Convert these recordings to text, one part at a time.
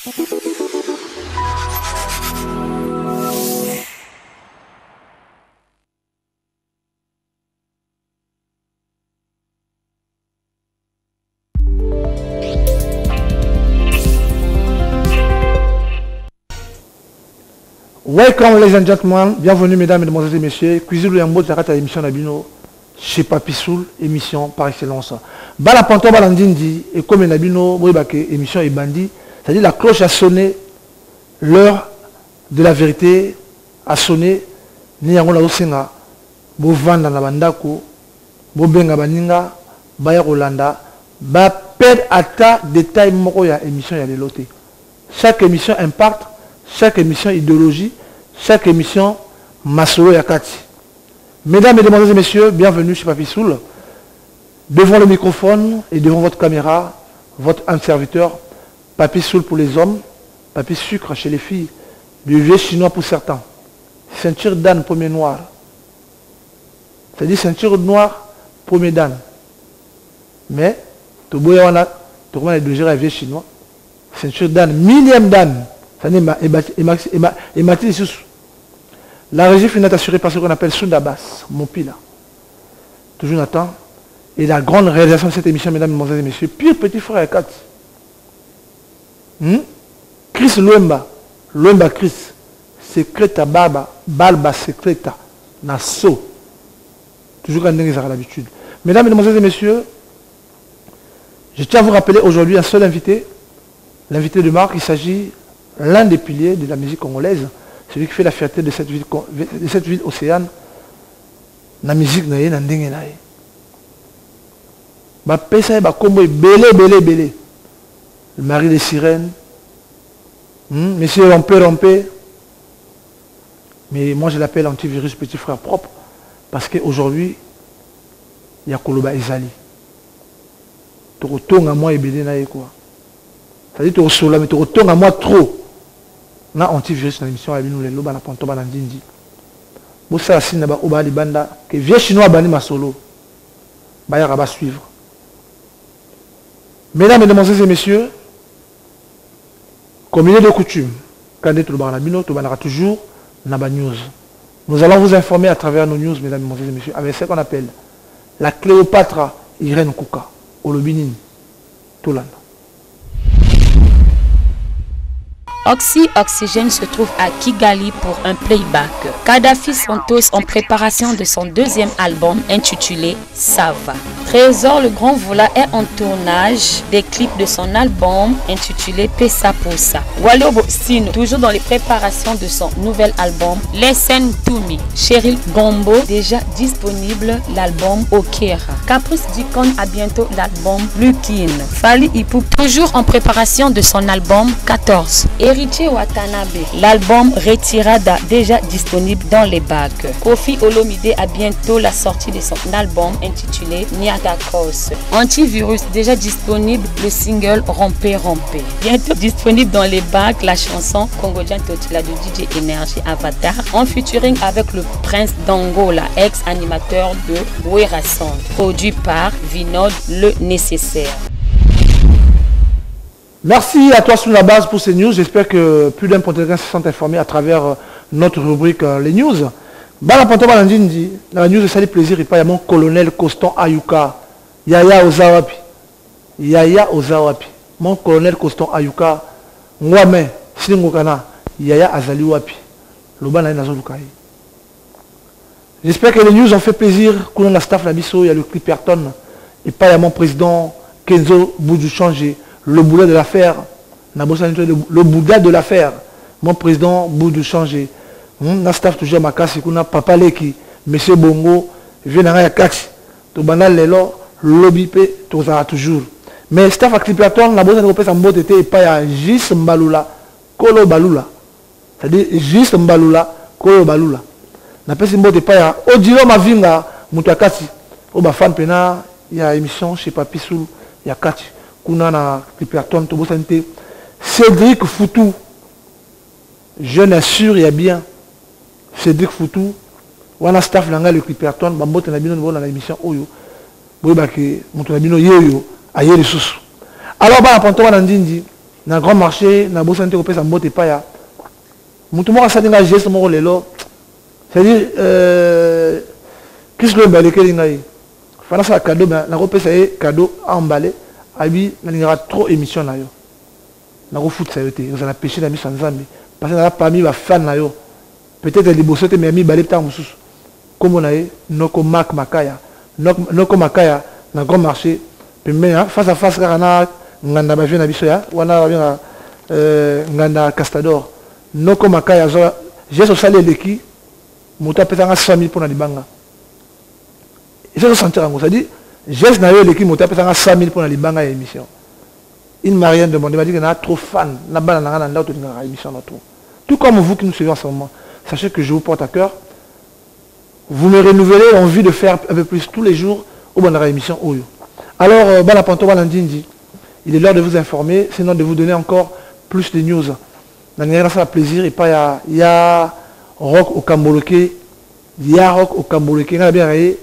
Welcome ladies and gentlemen, bienvenue mesdames, et messieurs. Cuisine Yambo Zarata émission Nabino chez Papi Soul, émission par excellence. Bala Panto Balandindi et comme Nabino Boybake, émission et bandi, c'est-à-dire la cloche a sonné, l'heure de la vérité a sonné, ni yango na osenga, bo vanda na bandako, bo benga baninga, baya kolanda, ba perdre ata détail moko ya émission ya leloté. Chaque émission impacte chaque émission idéologie, chaque émission Masolo Yakati. Mesdames, Mesdemoiselles et Messieurs, bienvenue chez Papi Soul. Devant le microphone et devant votre caméra, votre un serviteur, Papi Soul pour les hommes, Papi Sucre chez les filles, du vieux chinois pour certains, ceinture d'âne premier noir. C'est-à-dire ceinture noire premier d'âne. Mais, tu vois, tu vois, tu vois, vieux chinois, ceinture d'âne, millième d'âne. La régie finale est assurée par ce qu'on appelle Sundabas, mon pila. Toujours Nathan. Et la grande réalisation de cette émission, mesdames, mesdemoiselles et messieurs, pire petit frère 4. Hmm? Chris Loemba, Loemba Chris, secreta Baba, Balba secreta, Nasso. Toujours quand on l'habitude. Mesdames, mesdemoiselles et messieurs, je tiens à vous rappeler aujourd'hui un seul invité. L'invité de marque, il s'agit l'un des piliers de la musique congolaise, celui qui fait la fierté de cette ville, de cette ville océane, la musique na ye na ndenge na ye bapesa ye bakombo ebele ebele ebele le mari des sirènes. Hmm? monsieur rompé rompé mais moi je l'appelle antivirus petit frère propre parce qu'aujourd'hui il y a koloba ezali mwa ebele na ye quoi. C'est-à-dire tokosola mais tokotonga mwa trop. Na antivirus na émission ya bino lelo bana ponto bana ndindi bosala sini na baoyo baya libanda ke vie chinois abandi masolo bayaka basuivre mesdames mesdemoiselles et messieurs comme il est de coutume quand bino tobanaka toujours na banews nous allons vous informer à travers nos news mesdames et messieurs avec ce qu'on appelle la cléopatra irène kuka olobi nini Oxy Oxygène se trouve à Kigali pour un playback. Kadhafi Santos en préparation de son deuxième album intitulé Sava. Trésor le Grand Vola est en tournage des clips de son album intitulé Pesa Posa. Walobo Sino, toujours dans les préparations de son nouvel album Listen to Me. Cheryl Gombo, déjà disponible l'album Okera. Caprice Dicon a bientôt l'album Lukin. Fali Ipu, toujours en préparation de son album 14. Héritier Watanabe, l'album Retirada déjà disponible dans les bacs. Kofi Olomide a bientôt la sortie de son album intitulé Niaga. Antivirus déjà disponible le single Rompé Rompé. Bientôt disponible dans les bacs la chanson Congolien Totila de DJ Energy Avatar en featuring avec le prince d'Angola, ex-animateur de Wera Sound. Produit par Vinod Le Nécessaire. Merci à toi sur la base pour ces news. J'espère que plus d'un Pontégrin se sent informé à travers euh, notre rubrique euh, Les News. Bala Ponto Balandindi, dans la news de Sali Plaisir, il y a mon colonel Coston Ayuka, Yaya Ozawapi. Yaya Ozawapi. Mon colonel Coston Ayuka, Mwame, Siningokana, Yaya Azali Wapi. Lobana Nazolukai. J'espère que les news ont fait plaisir. Kounan la staff Nabiso, il y a le Clipperton, et pas mon président Kenzo Boudjou Changé le boulet de l'affaire, le bouddha de l'affaire, mon président Boudou changé. Na staff toujours makasi kuna papa leki, monsieur Bongo, vient à kati. To banal lelo, lobby pe, tozara toujours. Mais staff activateur, na bosa kopesa mbote te pas ya juste mbalula, kolo balula. C'est-à-dire juste mbalula, kolo balula. Na pesi mbote pas ya odilo mavinga, mutu akati. O ba fan pena, ya émission chez Papi Soul, ya kati kuna na clipperton tobosani te cédric futu jeune assure ya bien. Cédric futu wana staff na ngai le clipperton bambote na bino na émission oyo. Boyebaki moto na bino ye oyo aye lisusu. Alors bana ponto wana ndindi na grand marché na bosani te kopesa mbote epai ya motu moko asali ngai geste moko lelo. C'est-à-dire euh, kristo oyo balekeli ngai fana asala cadeau nakopesa ye cadeau ambale abi nalingaka trop émission na yo. Nakofutisa yo te. Ozala péché na miso ya nzambe. Parce naza parmi bafan na yo. Peut-être liboso te me ya mibale ntango mosusu. Nkombo na noko mark makaya. Noko makaya na grand marché. Pembeni face à face kaka na nganda bavie na biso ya. Wana babenga euh, nganda castador. Noko makaya azwa geste osali eleki moto apesanga 100 000 mpo na libanga. Eza osentir yango. C'est-à-dire geste na yo eleki moto apesanga 100 000 mpo na libanga ya émission il m'a rien demandé m'a dit que na trop fan na bana na nga na ndako tolingaka émission na tout comme vous qui nous suivez en ce moment sachez que je vous porte à cœur vous me renouvelez envie de faire un peu plus tous les jours au bon émission. Alors, euh, Panto il est l'heure de vous informer, sinon de vous donner encore plus de news. Dans ça plaisir, et pas il y a rock au Camboloke, il y a rock au Camboloke, il y a bien et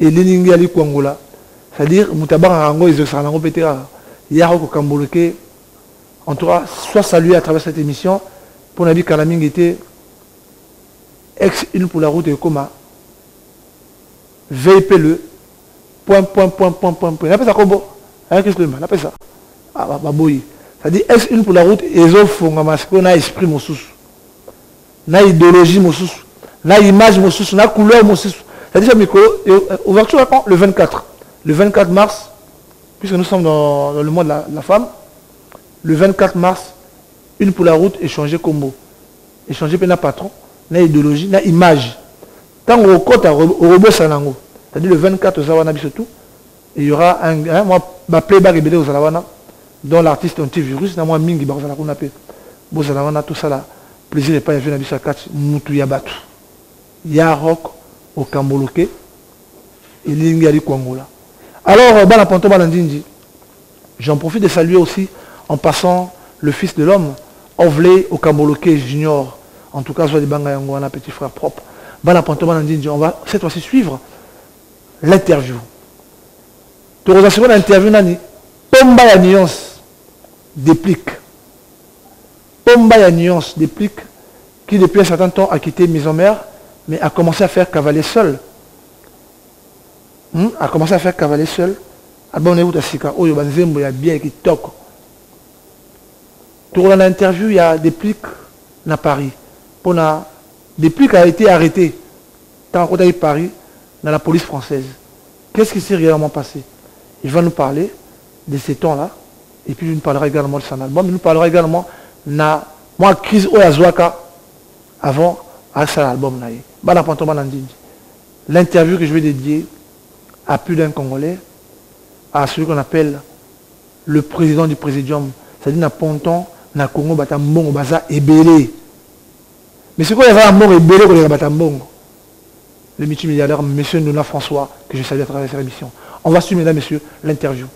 l'Eningi Ali Kwangola. C'est-à-dire, Moutabar Rango, ils ont Rango Petera. Il y a rock au Camboloke. En tout cas, soit salué à travers cette émission. Pour Nabi Kalaming était ex une pour la route de Koma. VIP-le, point, point, point, point, point, point. Appelle ça combo. Qu'est-ce que c'est Appelle ça. Ah, bah, bah, boy. Ça dit, est-ce une pour la route et ils ont parce qu'on a esprit mon sous. Na idéologie mon sous. Na image mon sous. Na couleur. Ça dit, ça, micro, ouverture Le 24. Le 24 mars, puisque nous sommes dans, le mois de la, femme, le 24 mars, une pour la route, échanger combo. Échanger na patron, na idéologie, na image. Tant au côté, au robot Sanango. C'est-à-dire le 24 aux Zawana surtout, il y aura un, hein, moi, ma playback est aux Zawana, dont l'artiste antivirus, na moi, mingi, bah, on a Bo Zawana, tout ça là, plaisir et pas avoir na kati, mutu yabatu. Ya rock au Kamboloke, et l'ingi ali Kwangola. Alors, Balandindi, j'en profite de saluer aussi, en passant, le fils de l'homme, Ovlé au Kamboloke Junior, en tout cas, des Banga Yangwana, petit frère propre. Bala Panto Balandindi, on va cette fois-ci suivre l'interview. Tokozwa l'interview nani pomba ya nuance déplique pomba ya nuance déplique qui depuis un certain temps a quitté maison mère mais a commencé à faire cavaler seul hmm? a commencé à faire cavaler seul neuta sika? Oyo banzembo ya bien interview ya déplique na paris mpona déplique a été arrêté ntango akotaki paris dans la police française. Qu'est-ce qui s'est réellement passé? Il va nous parler de ces temps-là. Et puis il nous parlera également de son album. Il nous parlera également de la crise Oyazwaka avant à cet album. L'interview que je vais dédier à plus d'un Congolais, à celui qu'on appelle le président du présidium. C'est-à-dire, na ponton, na Congo, batambongo, baza ebele. Mais ce qu'on y a un ebele, qu'on y a batambongo le multimilliardaire M. Nona François, que je salue à travers cette émission. On va suivre, mesdames, messieurs, l'interview.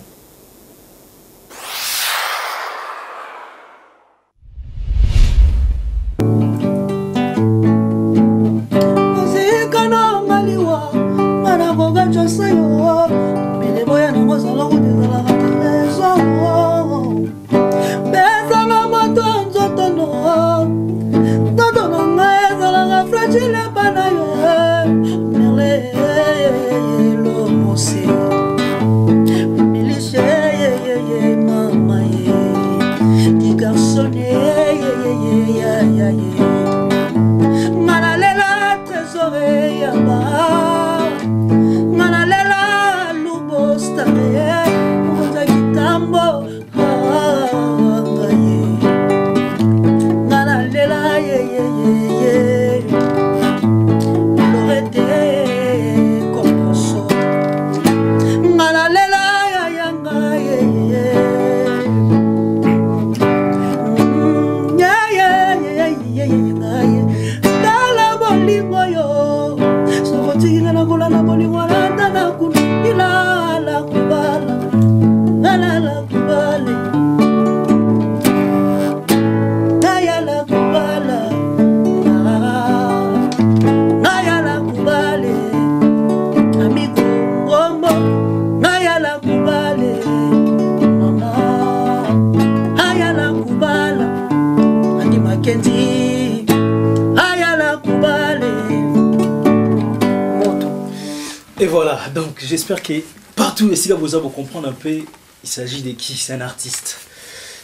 Vous allez comprendre un peu, il s'agit de qui? C'est un artiste.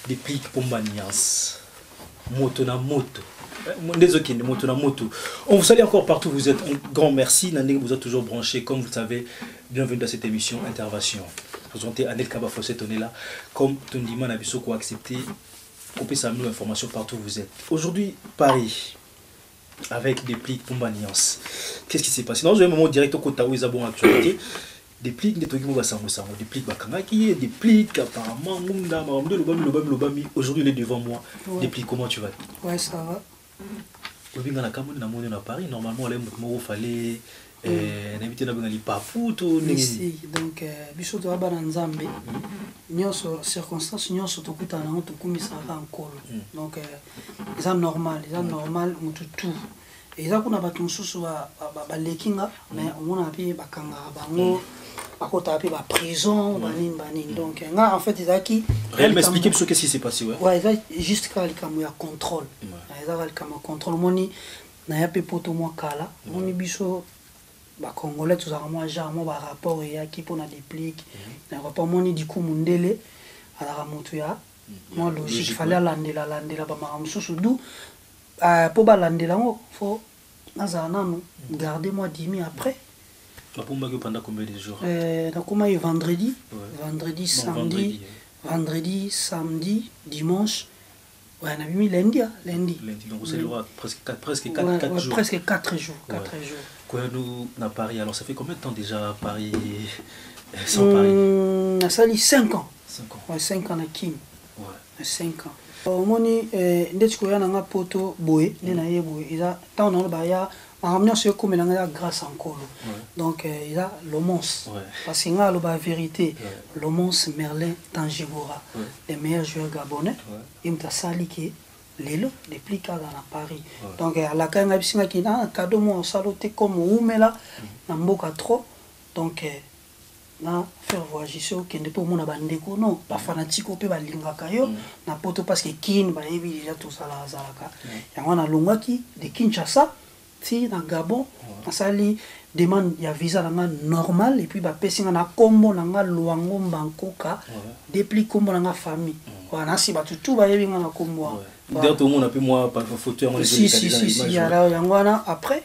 Déplique pour Manias. Moto na moto. Désolé, moto na moto. On vous salue encore partout, vous êtes un grand merci. Nandé vous êtes toujours branché, comme vous le savez. Bienvenue dans cette émission Intervention. Présenté Anel Kaba Fosset, on est là. Comme Tondima Nabiso, quoi accepter. Coupez sa nous information partout où vous êtes. Aujourd'hui, Paris avec des plics pour Manias. Qu'est-ce qui s'est passé? Dans un moment direct au où ils ont actualité, des plics des trucs qui sont des plics bakangaki, des plics apparemment munda mamdo lobami lobami lobami. Aujourd'hui il est devant moi. Des plics comment tu vas? Ouais, ça va. obinga na kamoni na moni na paris normalement ole moto moko fale nayebi te nabenga lipapu to ndenge Ici, donc euh, biso toza bana nzambe. Nyonso circonstance nyonso tokutana nango tokumisaka nkolo donc euh, eza normal eza normal motu tout. Eza kuna bato mosusu ba- ba- ba- baleki nga mais omonaka mpe bakangaka bango bakotaka mpe baprison banini banini. Donc nga en fait ezalaki réellement expliquer biso qu'est-ce qui s'est passé ouais. Ouais eza juste kaka likambo ya contrôle. Ouais. eza kaka likambo ya contrôle. Omoni naya mpe poto mwa kala. Omoni biso bacongolais tozalaka mwa genre mwa barapport eyaki mpona déplique na rapport omoni diku mundele azalaka moto ya mwa logique. logique, fale ouais. alandela alandela bamaka mosusu. Du ah, mpo balandela yango fo nazala nanu garde mwa dimi après. bapumbaki pendant combien de jours Euh, nakoma ye vendredi. Ouais. vendredi samedi. vendredi, vendredi samedi dimanche. Ouais nabimi lundi ah, lundi. Lundi donc c'est presque quatre- presque Ouais, 4 4 ouais, jours. presque 4 jours Ouais. 4 jours. Quoi nous na paris alors ça fait combien de temps déjà Paris euh, sans Paris? Hum, nasali 5 ans. 5 ans. Ouais, 5 ans na kim. Ouais. 5 ans. Omoni eh, ndeti koya nanga poto boye nde na ye boye eza ntango nango baya makambo nyonso ekomelanga eza grâce ya nkolo Ouais. donc eh, eza lomons Ouais. parce que nga aloba vérité Ouais. lomons merlin tangibora Ouais. le meilleur joueur gabonais Ouais. ye moto asali ke lelo depuis kaka na paris Ouais. donc eh, alaka nga bisingaki na kado moko osala te comme oumela na mboka trop donc eh, na faire voyage so okende mpe omona bandeko non bafanatike mpe balingaka yo na poto parce que kine bayebi deja tosala azalaka yango nalongwaki de kinshasa ti na gabon. Nasali demande ya visa na nga normal et puis bapesi nga na nkombo na nga lwango mbankoka depuis nkombo na nga famille wana nasi bato tu bayebi nga na nkombo wana d'ailleurs tout le monde a pu moi par photo yango si si si si yala yango wana après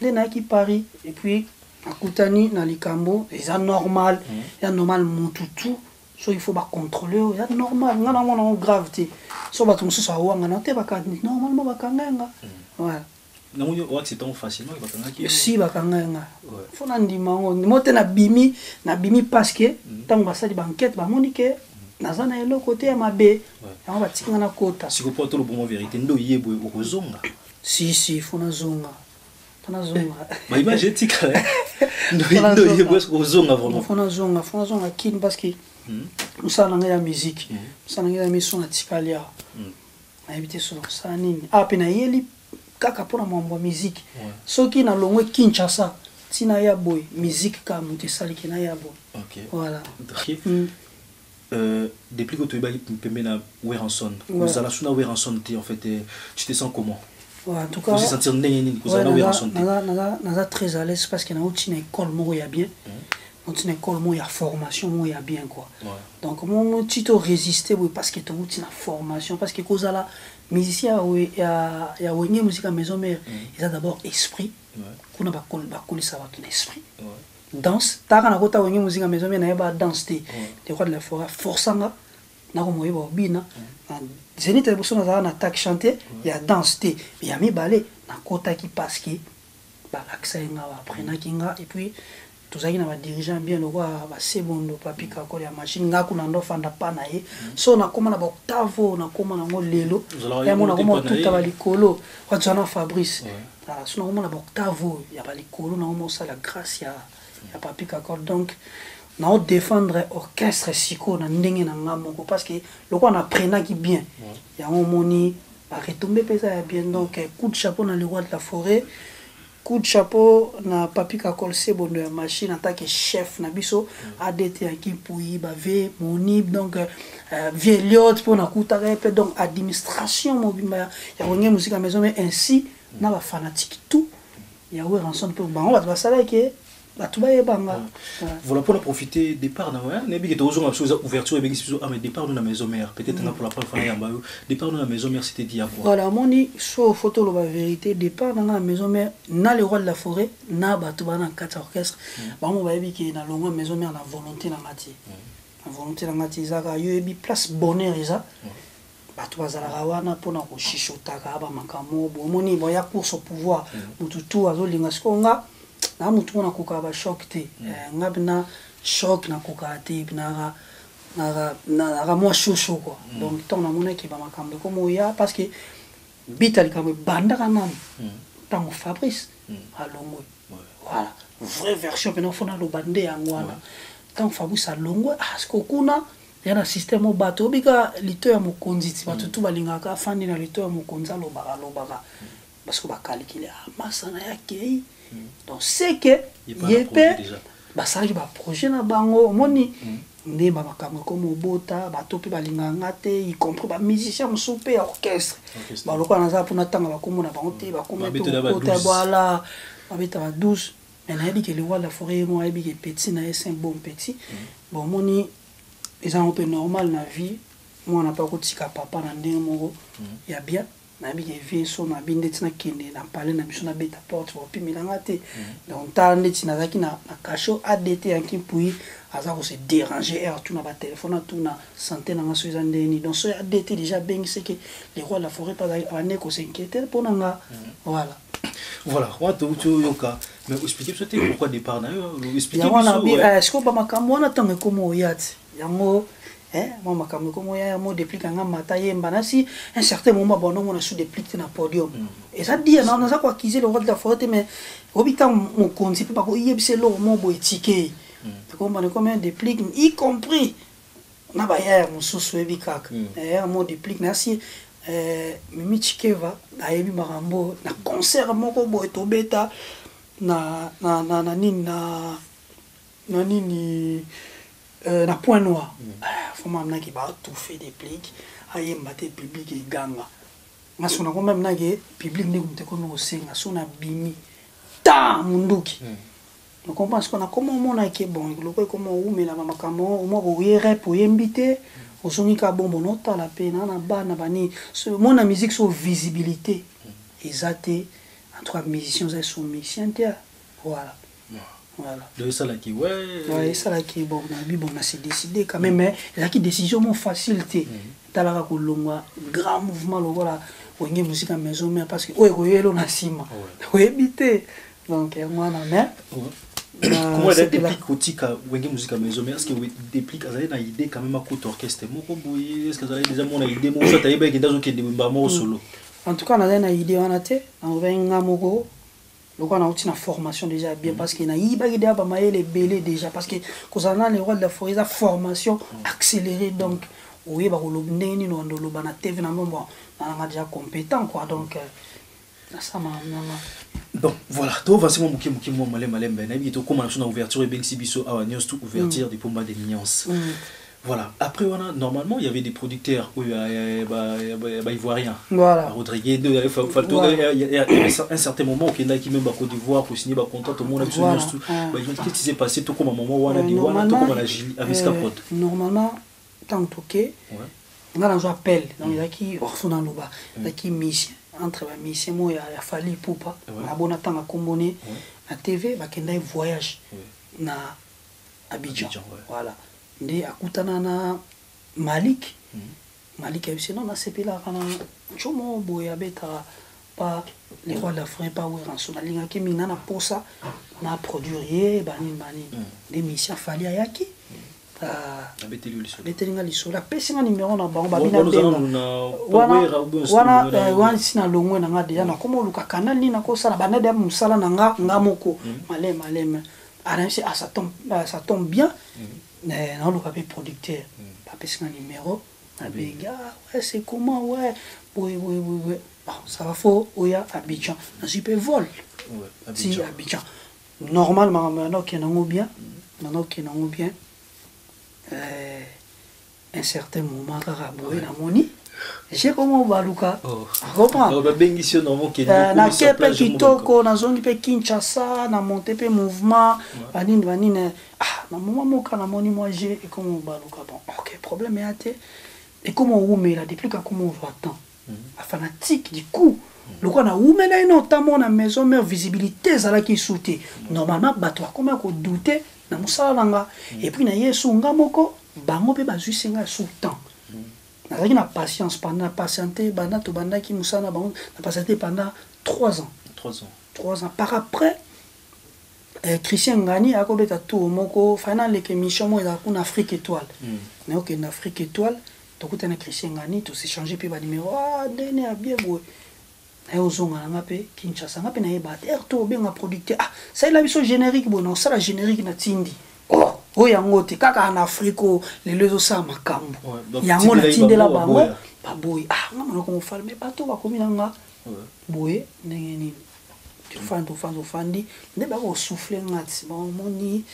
nde nayaki paris et puis akutani na likambo eza normal. Eza normal motu tu so il faut bacontrôle oyo eza normal. Nga namona yango grave te so bato mosusu awangana te bakandi normalement bakanga yanga voilà si bakangai nga fo na ndima yango ndimo te nabimi nabimi parceke ntango basali bankete bamoni ke naza na eloko te ya mabe yango batiki nga na kota si si fo nazonga fo nazonga fo nazonga kini parceke mosala na ngai ya musike mosala na ngai ya miso natikali awa nayebi te so nakosala nini a mpe nayeli kaka mpona mambo ya Ouais. soki nalongwe kinshasa ntina ya boye musike kaka moto esaliki na ya boye ok. Voilà. Mm. Euh, depuis que tu es pembeni na weranson su na weranson te en fait euh, tu te sens comment? Naza- très à l'aise parce que nauti na école moko ya bien. Nauti na école moko ya formation moko ya bien quoi. Donc moti to résister boye parce que touti na formation parce que kozala musicien ya we- ya ya wenge musike ya maison mare eza d'abord esprit. Ouais. kuna bakol- bakolisa bato na esprit. Ouais. danse. Taka nakota wenge musike ya maison mare nayeba danse te. Le roi de la forêt forçanga nakomoyeba obina na zenite liboso nazala na tak chanté ya danse te. Mais ya mibale nakotaki parce que balakisa ye nga baaprenaki nga et puis tozalaki na badirigant bien lokwa basebondo papi kakolo ya machine nga kuna ndofanda pa na ye. So nakóma na baoctave nakóma nango lelo. Ozalaka yango ye nakóma moko te pa na otuta ye. balikolo watozala na fabrice. Ouais. Ah, so nakóma na baoctave oyo ya balikolo nakóma osala grâce ya, ya papi kakolo donc naodéfendre orchestre sikoyo na ndenge na nga moko parce que lokwa naprenaki bien yango omoni baretombe mpe eza ya bien. Donc eh, coup de chapeau na le roi de la forêt coup de chapeau na papi kakol sebondo ya machine en tant que chef na biso adt ya kimpui bave monib donc euh, vie eliot mpo nakutaka ye mpe donc administration mobimba ya- konge musike ya maison mais ainsi na bafanatike tout. Ya weranson mpe bango bato basalaki bato bayebanga voilà pour profiter départ na ouais nebi que tozonga biso eza ouverture ebengisi biso ah mais départ nous na maison mère. Peut-être nga pour la première fois yo départ nous na maison mère c'était dit à quoi? Voilà moni so photo loba vérité. Départ nanga na maison mère na le roi de la forêt na bato bana kati ya orchestre. Bango bayebi ke na longwa maison mère na volonté na nga te na volonté na nga te ezaka yo yebi place bonheur eza bato bazalaka wana mpona koshishotaka bamakambo bomoni boya course au pouvoir. Motu tu azolinga sikoyo nga na motu ngo nakokaka bashock te. Eh, nga mpena shock nakokaka te naka naka naka mwa shosho quoi. Donc ntango namonaki bamakambo ekomo oya parce que bita likambo ebandaka nanu ntango fabrice alongwe voilà. Vraie version mpena fona aloba nde yango wana. Ntango fabrice alongwe siko kuna ya na systeme o bato obika lito ya mokonzi ti bato tu balingaka afandi na lito ya mokonzi alobaka alobaka parce que bakalikile ah masana ya kei donc c'est que Ye pa ye na projet mpe déjà. basalaki baprojet na bango. Omoni nde bamakambo ekoma obota bato mpe balingaka nga te y compris bamusicien mosusu mpe ya orchestre. Orchestre. balokola naza mpona ntanga bakomona bango te bakoma Babeta na ba tokota 12. bwala babeta ba 12 mais nayebi ke le roi de la forêt ye mo ayebi ke petit na ye c'est un bon petit bon omoni ezango mpe normal na vie. Mwana mpe akotika papa na ndenge moko. Ya bien nayebi ke vie so nabi ndeti nakende na pale na biso nabeta porte baopimelanga te. Donc tala ndeti nazalaki na na kasho adt yanki mpui aza kose déranger aire tuna batelefone atuna santé nanga so eza ndeni. Donc so adt déjà abengisi ke le roi de la forêt mpe azalaki abande kosinquiéter mpo na nga voilà. Voilà wana touti oyoka mais expliquer biso te pourquoi départ na yo expliquer yango wana mwa makambo ekomo yaya mo déplique yanga mata yemba. Nasi un certain moment bandomona su déplique te na podium. Mm. Eza dia naza koakize le roi de la forêt te mais oyebi ntango mokonzi mpe bakoyebisa eloko mo boye etike mm. ekombana ekomi un déplique y compris na bayaya mosusu oyebi kaka. Mm. Eh, yaya mo déplique nasi eh, mimi chikeva ayebi makambo na concert moko boye tobeta na nini na nini euh, na point noir. Mm. Ah, Foma aminaki baatufe déplique ayemba ah, te publike eganga maso nango meme nake publike ndenge moto ekomi kosenga so nabimi ta monduki mm. nocomprendre siko nakoma omonaki bon loko ekoma oumela bamakambo omwa boye rep oyembi te ozongi ka bombo notala mpe na na bana bani mona musique so visibilité. Mm. Eza te en tout cas musicien oza so musicien te voilà. Donc esalaki ouais. Ouais, esalaki bon nabi bon nase décidé quand même mais ezalaki décision mo facile te talaka kolongwa grand mouvement lokola wenge musike ya maison mare parce que oyo ekoyelo na nsima oyebi te donc yango wana mais comment na- eza c'était là. déplique kotika wenge musique ya maison mais est ce que déplique azali na idée quand même akuta orchestre moko boye est ce que azali déjà mona idée moko soit ayeba ekende azokende mbaa moko solo. En tout cas nazali na idée wana te naovai nga moko lokola nauti na formation déjà bien parce que nayibaki deya bamayele ebele déjà. Parce que kozala na le roi de la forêt eza formation accélérée donc oyeba koloba ndenge nini wanda oloba na tv na mbombo nananga déjà compétent quoi donc nasama nanga bon voilà. Tovance mwa moke moke mwa malembe malembe nayebi ke tokóma na biso na ouverture ebengisi biso awa nyonso tu ouverture de pomba de nuance voilà après wana normalement il y avait des producteurs oyo baivoirien Voilà. rodrigue de Voilà. un certain moment okendaki même bacôte d'ivoire kosigne bacontat tomona biso Voilà. nyonso tu Ah. qu'est-ce qui s'est passé tokóma mama wana Ouais, di wana normalement, tokóma na Julie- avec euh, scapot normalement ntango toke Ouais. nga nazwa appel donc ezalaki orso naloba ezalaki mission entre bamisien moko ya ya fali pupa Ouais. nabona ntango akombone na tv bakendaki voyage Ouais. na abidjan voilà nde akutana na malik. Malik ayebisi no nasepelaka na nso moko boye abetaka pa le roi de l'afrique pa weranso nalingaki mingi na na posa na produire ye banini banini nde mission fali ayaki ah, abeteli yo lisolo abeteli nga lisolo apesi nga numero na bango Wana babina ozala benga na wana Pawera ou bien wana Stone, eh, si na longwe na nga deja. Nakoma oluka kanal nini nakosala banede ya mosala na nga nga moko. Maleme maleme. Anayebisi ah, ça tombe ah, ça tombe bien naoluka mpe producteur. Bapesi nga numero nabengi ah ouais c'est comment ouais. Boye boye boye boye bon ça va fo oya abidjan. Nazwi mpe vol. Si Abidjan. normal makambo yana okende yango bien nana okende yango bien Euh, un certain moment kaka boye namoni je komo baluka Oh. comprend Alors, babengisi yo normal okende Eh, okomisa nake mpe kitoko nazongi mpe kinshasa na monte mpe mouvement. Banini banini ah, na moma moka namoni mwa je ekomi obaluka bon ok problème eya te. Ekomi owumela depuis kakoma ozwa temps afanatique du coup. Lokola nawumela ye na otambo na maison mare visibilité ezalaki su te normalement bato bakomi ya kodute na mosala na nga epuis na ye su nga moko bango mpe bazwisi nga su temps. Nazalaki na patience pendant na patiente banda tobandaki mosala na bango na patiente pendant 3 ans. Trois ans. 3 ans. Par après eh, christian ngani akobeta tour moko. Fana leke mission moko ezala kuna afrique étoile. Mm. nayokende afrique étoile tokutana christian ngani toséchange mpe banimero ah ndene ya bien boye naye ozonga nanga mpe kinshasa. Nga mpe nayeba te r to obenga producteur. Ah salela biso générique boye naosala générique na tindi. Oh, oyo yango te. Kaka na afrique oyo lelo ezosala makambo yango tindela natindela bango, baboye. Ah nga monoko mofale me bato bakomi na nga. Ouais. boye ndenge nini tofandi tofandi tofandi nde bakosouffle nga ti bamoni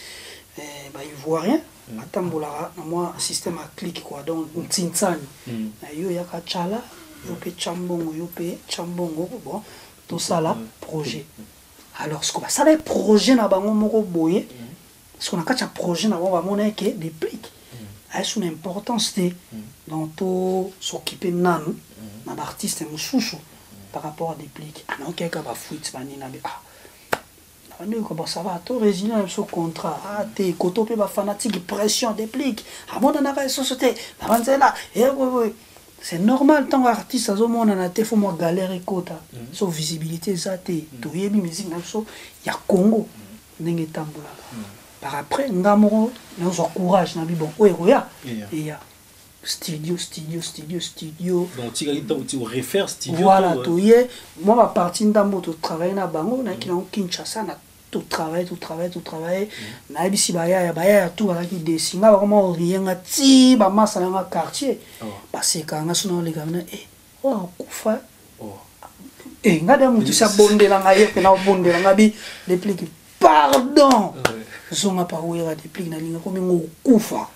baivoirien batambolaka na mwa système ya clique quoi. Donc ntintsani Mm. na yo yaka tyala yo mpe tya mbongo yo mpe tya mbongo bon tosala projet. Alors siko basala ye projet na bango moko boye siko na kati ya projet na bango bamona eke déplique ayesu na importance te donc tosoccupe nanu na baartiste mosusu par rapport à déplique anaokeka bafuite banina be ah. Bandeko basava to résilie na biso contrat. Ah te koto mpe bafanatique pression déplique amonanaka lisusu te na banzela ewe c'est normal ntango artiste azomonana te fo mwa galère ekota so visibilité eza te toyebi musique na biso ya congo. Ndenge etambolaka par après nga moko nazwa courage na bi bon oyo ekoya Yeah. eya studio studio studio studio. Donc otikaki ntango ti orefaire studio voilà to, euh, toye mwa baparti ndambo totravaille na bango. Nayaki nango kinshasa na totravaille totravaille totravaille nayebisi bayaya bayaya tu bazalaki desinga bakoma orienga ti bamasa nanga quartier. Oh. basekanga so naoleka na e oyo akufa oh. e nga de motu si abondelanga ye mpe naobondelanga bi déplique pardon. Ouais. zonga pakoyeba déplique nalinga kominga okufa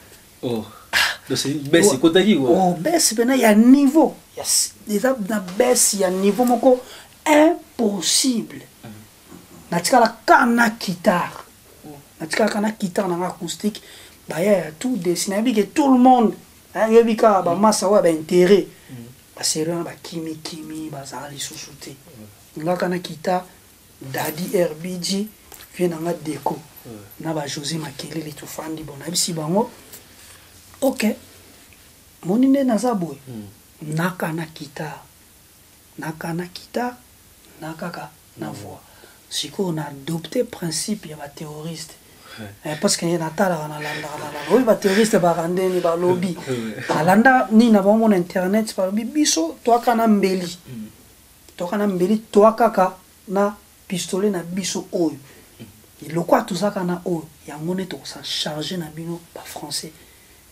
Oh. Donc c'est une baisse ekotaki quoi. Oh, bese mpena ya niveau. Ya s- eza na bese ya niveau moko impossible. Natikala ka na guitare natikala ka na guitare nanga acoustique. Baya ya tout desi nayebi ke tout le monde ayebi kaka bamasa oyo ya baintérêt baserio na bakimikimi bazala lisusu te ngaka na guitare dadi rbg vie nanga deco na bajosé makelele tofandi bon. Nayebisi bango ok. Moni nde naza boye. Naka na guitare. Naka na guitare nakaka na voix. Sikoyo na adopte principe ya baterroriste Eh, parce que natalaka nalandaka nalanda oyo baterroriste baka ndeni balobi balanda nini na bango na internet balobi biso toaka na mbeli. Toaka na mbeli toa kaka na pistolet na biso oyo. Lokwa tozaka na oyo yango nde tokosa charge na bino bafrançais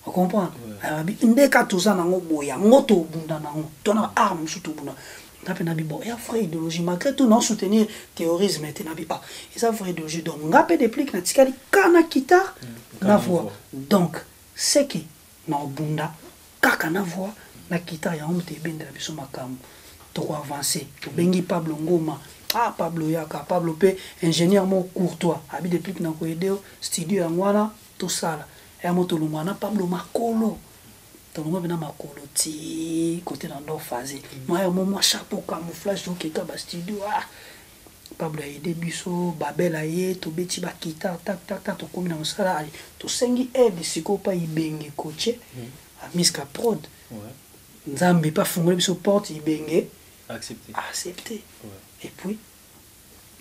ocomprendre ayabi ndeka toza nango boye yango tobunda nango. Tona baarme mosusu tobunda nga mpe nabi bon eya vrai idéologie. Malgré tout nao soutenir terrorisme te nabi ah eza vrai idéologie. Donc nga mpe déplique natikali ka na guitare na voix. donc seke naobunda kaka na voix na guitare yango moto ebendela biso makambo tokoavance tobengi pablo ngoma. Ah pablo yaka pablo mpe ingénieur moko courtois. Abi déplique na koyede yo studio yango wana tosala ya mo tolongwa na pablo makolo. Tolongwa mpena makolo ti kote na nord phase mwaya mo mwa chapeau camouflage tokeka bastudio ah. Pablo ayede biso babel aye tobeti bakitare tak tak tak tokómi na mosala ali tosengi aide sikoyo mpa ibenge koche amiska prod. Ouais. nzambe mpe afungoli biso porte ibenge. Accepté. accepté. Ouais. et puis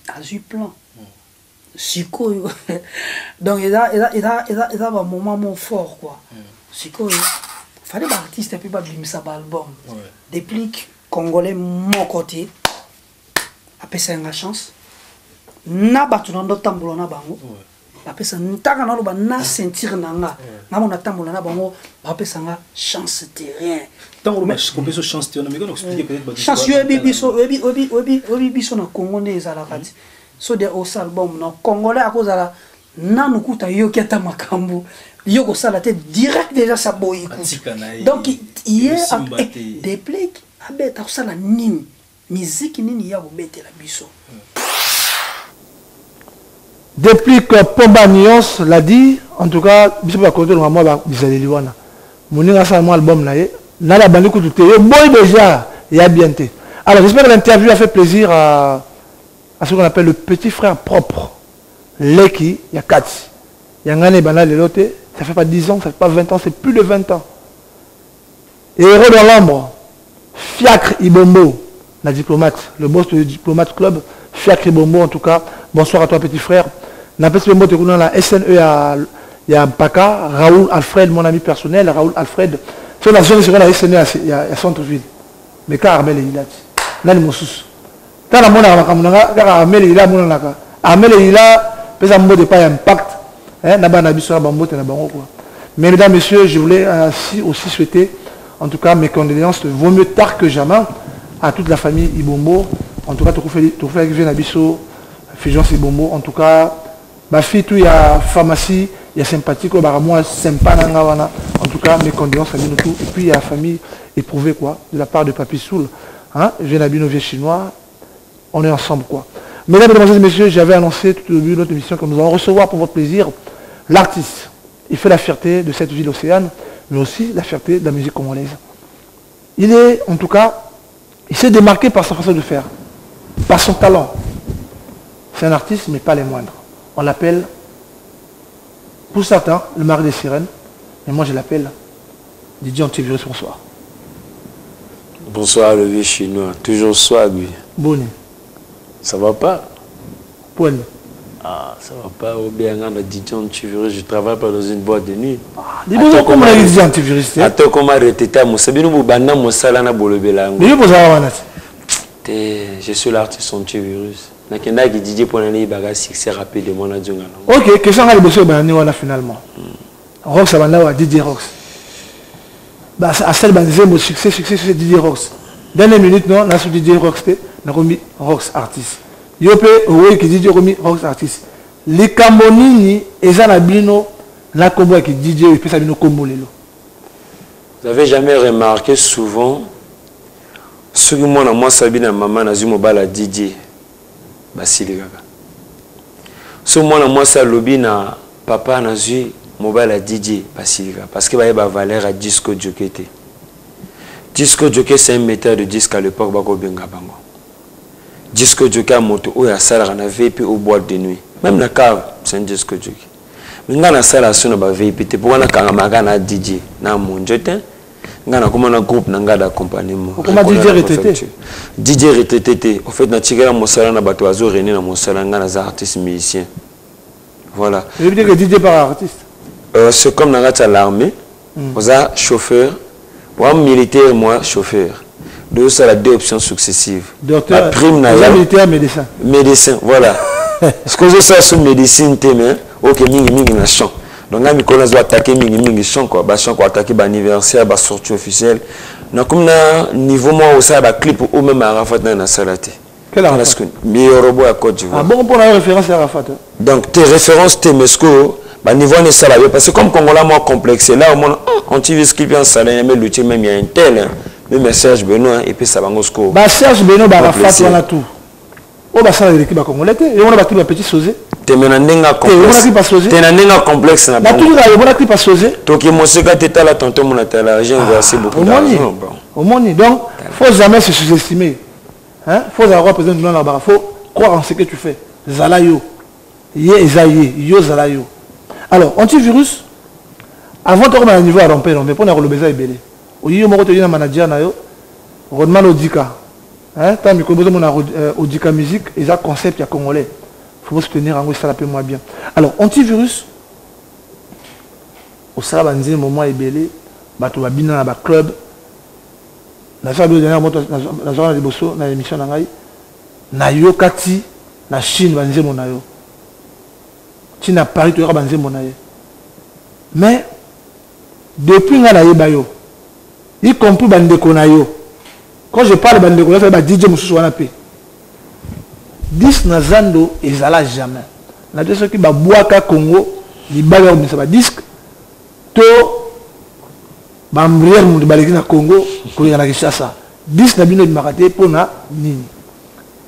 azwi plan sikoyo. Donc eza eza eza eza eza bamoment mo fort quoi. Sikoyo. Fale baartiste mpe babimisa baalbum Ouais. déplique congolais moko te apesa yanga chance. Na bato na ndotambola na bango. Ouais. bapesa ntaka naloba na ceinture na nga. Nga mona tambola na bango bapesa nga chance te rien ntango oloba so chance te wana mekona explique peut-être bato chance yo oyebi biso oyebi- oyebi- oyebi oyebi biso na congo nde ezalaka ti so de osala album na congolais akozala nanu kuta yoki ata makambo yo kosala te direct déjà sa boyi ye. donc ye deplake abeta kosala nini miziki nini ya kobetela biso Depuis que Pomba Nyons l'a dit, en tout cas, biso ba côté de moi bizaleli wana. Moninga sa moi album na ye, na la bandi kutu te. Yo boy déjà, il y a bien te. Alors, j'espère que l'interview a fait plaisir à, à ce qu'on appelle le petit frère propre. Leki, il y a 4. Il y a un bana lelote, ça fait pas 10 ans, ça fait pas 20 ans, c'est plus de 20 ans. Et héros dans l'ombre, Fiacre Ibombo, la diplomate, le boss du diplomate club, Fiacre Ibombo en tout cas. Bonsoir à toi petit frère. Napes Ibombo, tu connais la SNE, il y a, Mpaka, Raoul Alfred, mon ami personnel, Raoul Alfred. C'est la zone sur la SNE, il y a centre-ville. Mais car Armel est là. Là. Tant na biso na na. Mais mesdames, messieurs, je voulais ainsi aussi souhaiter, en tout cas, mes condoléances, vaut mieux tard que jamais, à toute la famille Ibombo. En tout cas, tu fais avec Nabiso, Fijance Ibombo. En tout cas, ma fille, tout, il y a pharmacie, il y a sympathique, il y a moi, sympa, en tout cas, mes condoléances à nous tout. Et puis, il y a la famille éprouvée, quoi, de la part de Papi Soul. Hein, Vénabino, vieux chinois, on est ensemble, quoi. Mesdames, Mesdemoiselles et Messieurs, j'avais annoncé tout au début de notre émission que nous allons recevoir pour votre plaisir l'artiste. Il fait la fierté de cette ville océane, mais aussi la fierté de la musique congolaise. Il est, en tout cas, il s'est démarqué par sa façon de faire, par son talent. C'est un artiste, mais pas les moindres. On l'appelle, pour certains, le mari des sirènes, mais moi je l'appelle Didier Antivirus, bonsoir. Bonsoir le vieux chinois, toujours swag lui. Bonne. Ça va pas Poil. Ah, ça va pas. Ou bien on a dit antivirus, je travaille pas dans une boîte de nuit. Dis-moi comment on a dit antivirus te Attends comment arrêter mosabi no banda mosala na bolobela. Mais vous avez un je suis l'artiste antivirus. nakendaki dj mpo na nayebaka succès rapidement na nzonga nango ok question nga liboso ebandani wana finalement rox abanda wa dj rox asali banzembo succès succès succès dj rox dernière minute non naso dj rox te nakomi rox artiste. Yo mpe oyoki dj okomi rox artiste. Likambo nini eza na bino na kombo yaki dj oyo epesa bino kombo lelo? Vous avez jamais remarqué souvent soki mwana mwasi abi na mama nazwi mobala dj basili kaka. So mwana mwasi alobi na papa nazwi mobile ya dj basili kaka. Parce que bayeba valeur ya disco joke te. Disco joke c'est un metteur de disque à l'époque bakobenga bango disco joke ya moto oyo asalaka na vp au boîte de nuit. Même na cave c'est un disco joke me ngai nasala so na ba vp te mpo wana kangamaka na dj na monjo te? Ngai nakóma na groupe na ngai d'accompagnement Okoma DJ retraité? te en fait natikela mosala na bato bazo rene na mosala ngai naza artiste musicien. Voilà. Oyebi te ke dj par artiste. Euh, c'est comme na kati ya l'armée oza chauffeur. Wa militaire moi chauffeur dozosala deux options successives. Docteur prime na oza yo militaire médecin. Médecin voilà. Soki ozosala so médecine te mais oke mingimingi na champ donc ngai mikolo nazo atake mingimingi champ quoi. Bachamp ko atake baanniversaire basortie officielle. Nakomi na niveau moko osala baclip ou même arafat naye nasala te Quel Arafat que miyorobo ya côte ah d'ivoire bon mpona yo référence ya rafat donc tes références te mesco baniveau wana esala yo parce que comme congolais mwa complexe là omona antivis clip ya nsala yame lutie même ya intel hein, même serge benoit epesa bango siko baserge beno barafat plaisir. wana tu oyo basala eleki bacongolais te. Yo wana bakli bapetit soze teme na ndenge ya omonaki complexe. basose? te na ndenge ya complexe na bango. natulika yobonaki pa soze toki moseka te tala tonton mona tala j'ai versé beaucoup d'argent bon. omoni. Donc faut jamais se sous-estimer. Hein? Faut avoir représenter nous na bara faut croire en ce que tu fais. Zala yo. Ye eza ye. Yo zala yo. Alors antivirus avant tokoma na niveau ya rompe rompe mpona koloba eza ebele yo moko toyi na manager na yo. Rodman odika. Hein ta mikolo bozomona euh, odika musique eza concept ya congolais. Faut soutenir yango esala mpe mwa bien. Alors antivirus osala banzembo mwa ebele bato na baclub nazala bilo dernière moto nazwaka na liboso na émission na ngai. Nayoka ti na chine banzembo na yo. Ti na paris na ye. Mais depuis yo y compris bandeko na yo. Quand je parle bandeko na yo badj mosusu wana mpe dis na zando ezala jamais. Na te soki babwaka congo libala ya kobimisa badiske to baembriere moto baleki na congo koleka na kinshasa. 10 na bino ebimaka te mpo na nini.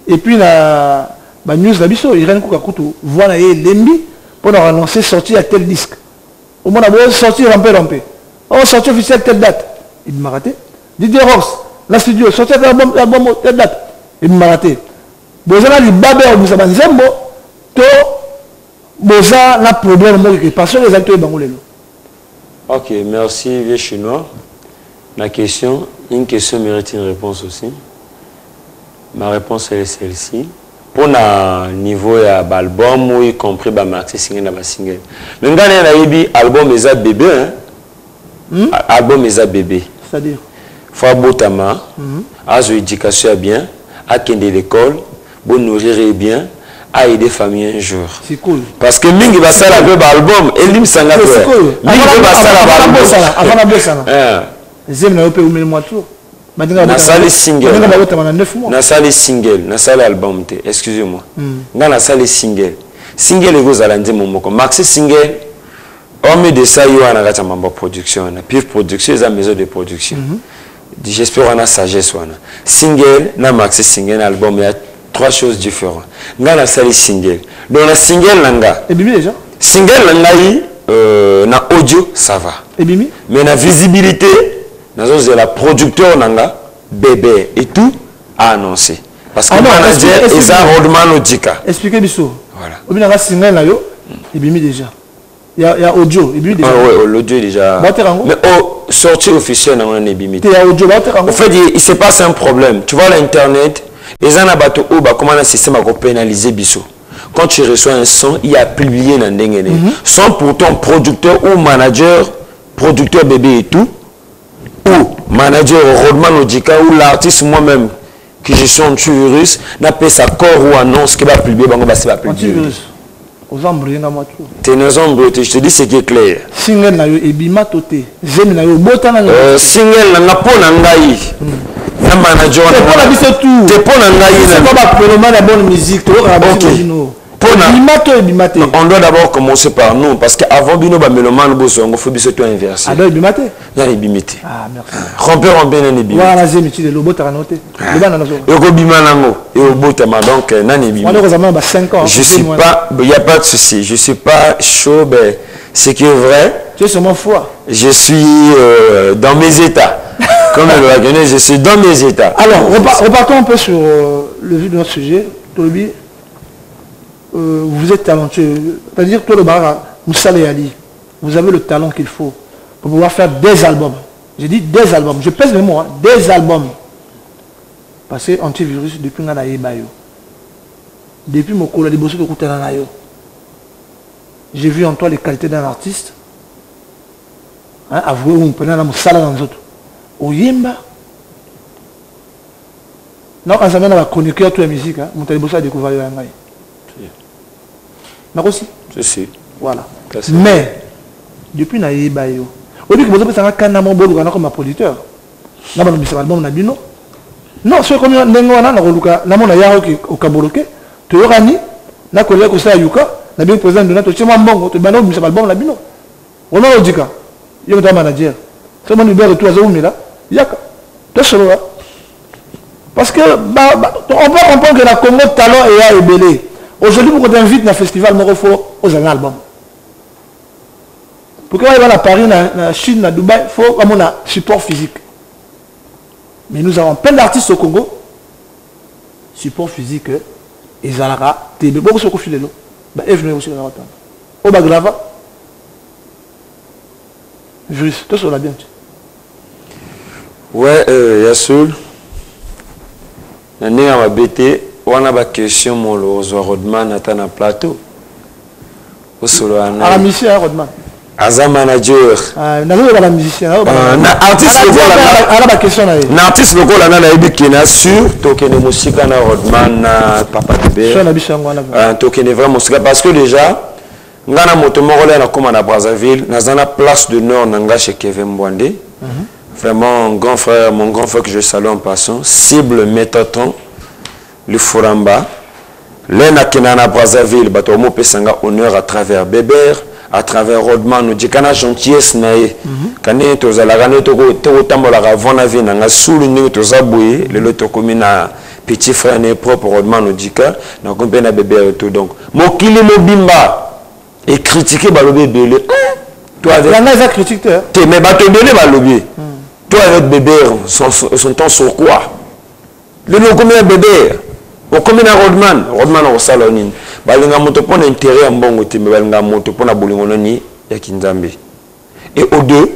Epuis na banews na biso irene kuka kutu voi na ye elembi mpo na relancer sortie ya tel disque. Omona bo sortie rampe rampe o sortie officielle tel il m'a raté. Didier Ross, la studio, sortez l'album, l'album, telle date, il m'a raté. Bozana dit Babel, vous avez dit Zembo, to, Boza, la problème, moi, parce que les acteurs, ils ont Ok, merci, vieux chinois. La question, une question mérite une réponse aussi. Ma réponse, elle est celle-ci. Pour le niveau de l'album, y compris, bah, ma single, ma single. Mais quand on a eu l'album, ils ont bébé, hein. Hmm? Album eza bébé. c'est-à-dire? Faut abotama, azo éducation ya bien, akende l'école, bon nourrir bien, a aider famille un jour. c'est cool. Parce que mingi basala pe ba album, elimsanga C'est pe. cool. Mingi pe basala ba Avant na yo mpe umeli mwa tour. Nasali single. Badinga babotama na 9 mois. Nasali single nasali album te. Excusez moi nga nasali single. Single ekozala nzembo moko. Maxi single hormis de ça yo ya mambo ya production wana pif production eza maison de production. J'espère wana sagesse wana single na maxi single na album ya trois choses différentes. Nga nasali single. Donc na single na nga. Ebimi déjà? Single na ngai euh, na audio ça va. Ebimi mais na visibilité nazozela producteur na nga bébé et tout a annoncé. Parce que Ah manager eza rodman odika. Explique biso Voilà. obinanga single na yo? Ebimi déjà? Il y, a, il y a audio. Il déjà. Ah ouais, l'audio est déjà. Mais oh, sortie officielle dans un ébimité. Il y a audio. En fait, il, il se passe un problème. Tu vois, l'Internet, les anabato ou oh, bah, comment un système à pénaliser Bissot quand tu reçois un son, il y a publié dans Dengene. Mm -hmm. Sans pourtant producteur ou manager, producteur bébé et tout, ou manager Rodman Odika ou l'artiste moi-même, qui je suis antivirus, n'a pas sa corps ou annonce qui va publier, bah, bah, va publier. Antivirus. T'es un beauté je te dis ce qui est clair. Single na yo ebima to te. Zemi na yo obotana euh, single nanga mpo na ngai. Na manager wana mpona biso tour te mpo na ngai na- seko bapeloma na bonne musique toyokaka Ok. basimagino Mpona- ebima to ebima te on doit d'abord commencer par nous parce que avant bino bamélomane boso yango fo biso to inversé. Ado ebima te ya ebimi te ah merci. Rompe rompe nani ebimi wana zemi ti lelo obotaka no te lobana nazo. Ekobima nango ekobotama donc euh, nani ebimi wana ekozala na ba 5 ans je suis pas il y a pas de souci. Je suis pas chaud ben ce qui est vrai tu es sûrement foi je suis euh, dans mes états. Comme le Wagonais, je suis dans mes états. Alors, repa- repartons un peu sur euh, le vif de notre sujet. Tolobi, euh, vous êtes talentueux. C'est-à-dire, toi, le Bara, Moussa Ali, vous avez le talent qu'il faut pour pouvoir faire des albums. J'ai dit des albums. Je pèse les mots, hein, des albums. Parce que antivirus, depuis je Bayo. Depuis mon collègue de de. J'ai vu en toi les qualités d'un artiste. Hein, avouez ou prenez la Moussa dans les autres. Oyemba, nakanzambe na bachroniqueur to ya musique moto aliboso adécouvrir yo ya ngai nakosi. Je suis voilà. Mais depuis nayeba yo oyebiki bozopesanga boluka na koma producteur na balobisa album na bino. Non soki komi ndenge wana nakoluka namona yaka okaboloke toyokani nakolia kosala yuka na bino président dona totie mwa mbongo tobanda kobimisa balbum na bino. Wana odika yo moto ya manager. Soki moni libere tu azoumela yaka tosolola. Parce que on peut comprendre que na congo talent eya ebele aujourd'hui pour t'invite na festival moko fo ozala na album. Pour que wayeba na paris na chine na dubai fo bamona support physique. Mais nous avons plein d'artistes au congo support physique eh, ezalaka tebe. Bokosi okofi lelo baeve no ekosikaka batana oyo bagrava virus tosolola bien te ouais euh, yasul na ndenge ya mabe te wana baquestion molo ozwa rodman ata na plateau. Osolola ala na musicien rodman. Aza manager. Na Ah, na artiste lokola nga- nayebi ke na sur tokende mosika na rodman na papa so debe na biso yango wana. Uh, tokende vraiment mosika parce que déjà nga na moto moko le nakóma na brazzaville naza na place de nord na nga chez kevin mbwande. Vraiment mon grand frère mon grand frère que je salue en passant cible métaton le furamba le nakenda na brazzaville bato bamopesa nga honneur à travers beber à travers rodman ojeka na gentillesse na ye ka ndenge tozalaka nde tokotambolaka avant na vie na nga sulu ndenge toza boye lelo tokómi na petit frère ne propre rodman nakomi mpe na bebe ya to donc mokili mobimba ecritique balobi ebele. Toi avec yanga eza critique te hein. te mais bato ebele balobi. Toi avec bébé son, son temps sur quoi? Lelo okomi na bébé okomi na rodman. Rodman akosala nini? Balinga moto mpo na intérêt ya mbongo te me balinga moto mpo na bolingo nani ya kinzambe. Et au deux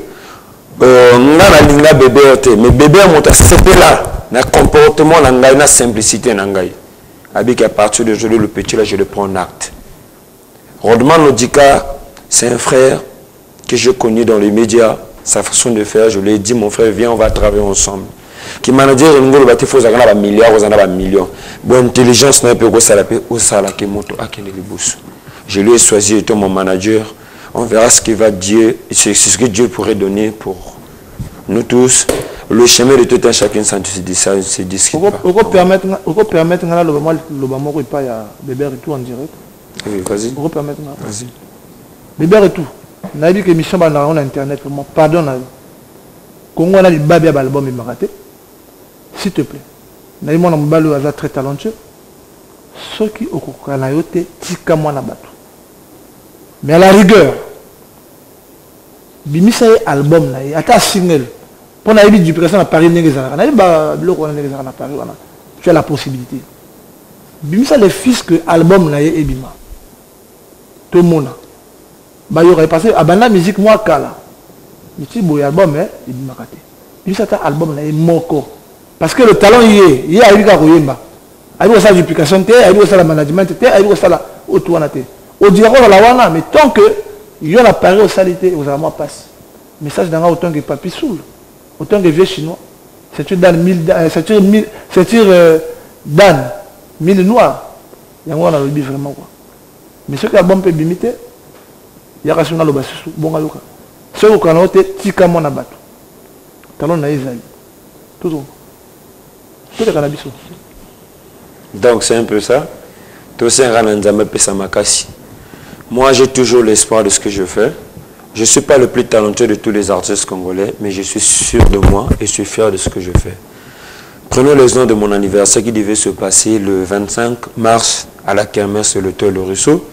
euh, nga nalinga bébé te mais bébé ya moto asepela na comportement na ngai na simplicité na ngai. Abiki à partir d'aujourd'hui le petit là je le prends en acte. Rodman lodika c'est un frère que j'ai connu dans les médias. Sa façon de faire je lui ai dit mon frère viens on va travailler ensemble ki manager ngolo bati fo ozalaka na bamilliard ozala na bamillion bo intelligence na okosala mpe osalaki moto akende je lui ai choisi étant mon manager. On verra ce que va Dieu c'est ce que Dieu pourrait donner pour nous tous. Le chemin de tout un chacun ça ne se discute pas. okopermettre nga naloba mwa loba moko epai ya bébé retour en direct? Oui vas-y. Okopermettre nga? Vas-y. Bébé retour nayebi ke émission bandaka na internet pardon na libabi ya baalbum emaka te s'il te plaît. Oyo aza très talentueux. Soki okokoka na yo te tika mwana bato. Mais à la rigueur bimisa ye album na ye ata single. Mpo nayebi duplication na paris ndenge ezalaka. Nayebi biloko wana paris tu as la possibilité. Bimisa le fils que album na ye ebima. Tomona. Bayoka ye parce abanda musique mwa kala. Miti boye album e ebimaka te. Bimisa ata album parce que le talent ye ye ayebi kaka koyemba ayebi kosala duplication te ayebi kosala management te ayebi kosala otu wana te odira kozala wana mais tant que yo na paris osali te ozala mwa mpasi message na nga autant que papi soul. Que vieux chinois. Ceinture dan mille ceinture mille ceinture dan mille noir yango wana alobi vraiment quoi. Mais soki album mpe ebimi te yaka soki naloba susu bonga yoka soki okoka nango te tika mwana talon na ye ezali donc c'est un peu ça. Moi j'ai toujours l'espoir de ce que je fais. Je ne suis pas le plus talentueux de tous les artistes congolais mais je suis sûr de moi et je suis fier de ce que je fais. Prenons l'exemple de mon anniversaire qui devait se passer le 25 mars à la kermesse le tour le ruisseau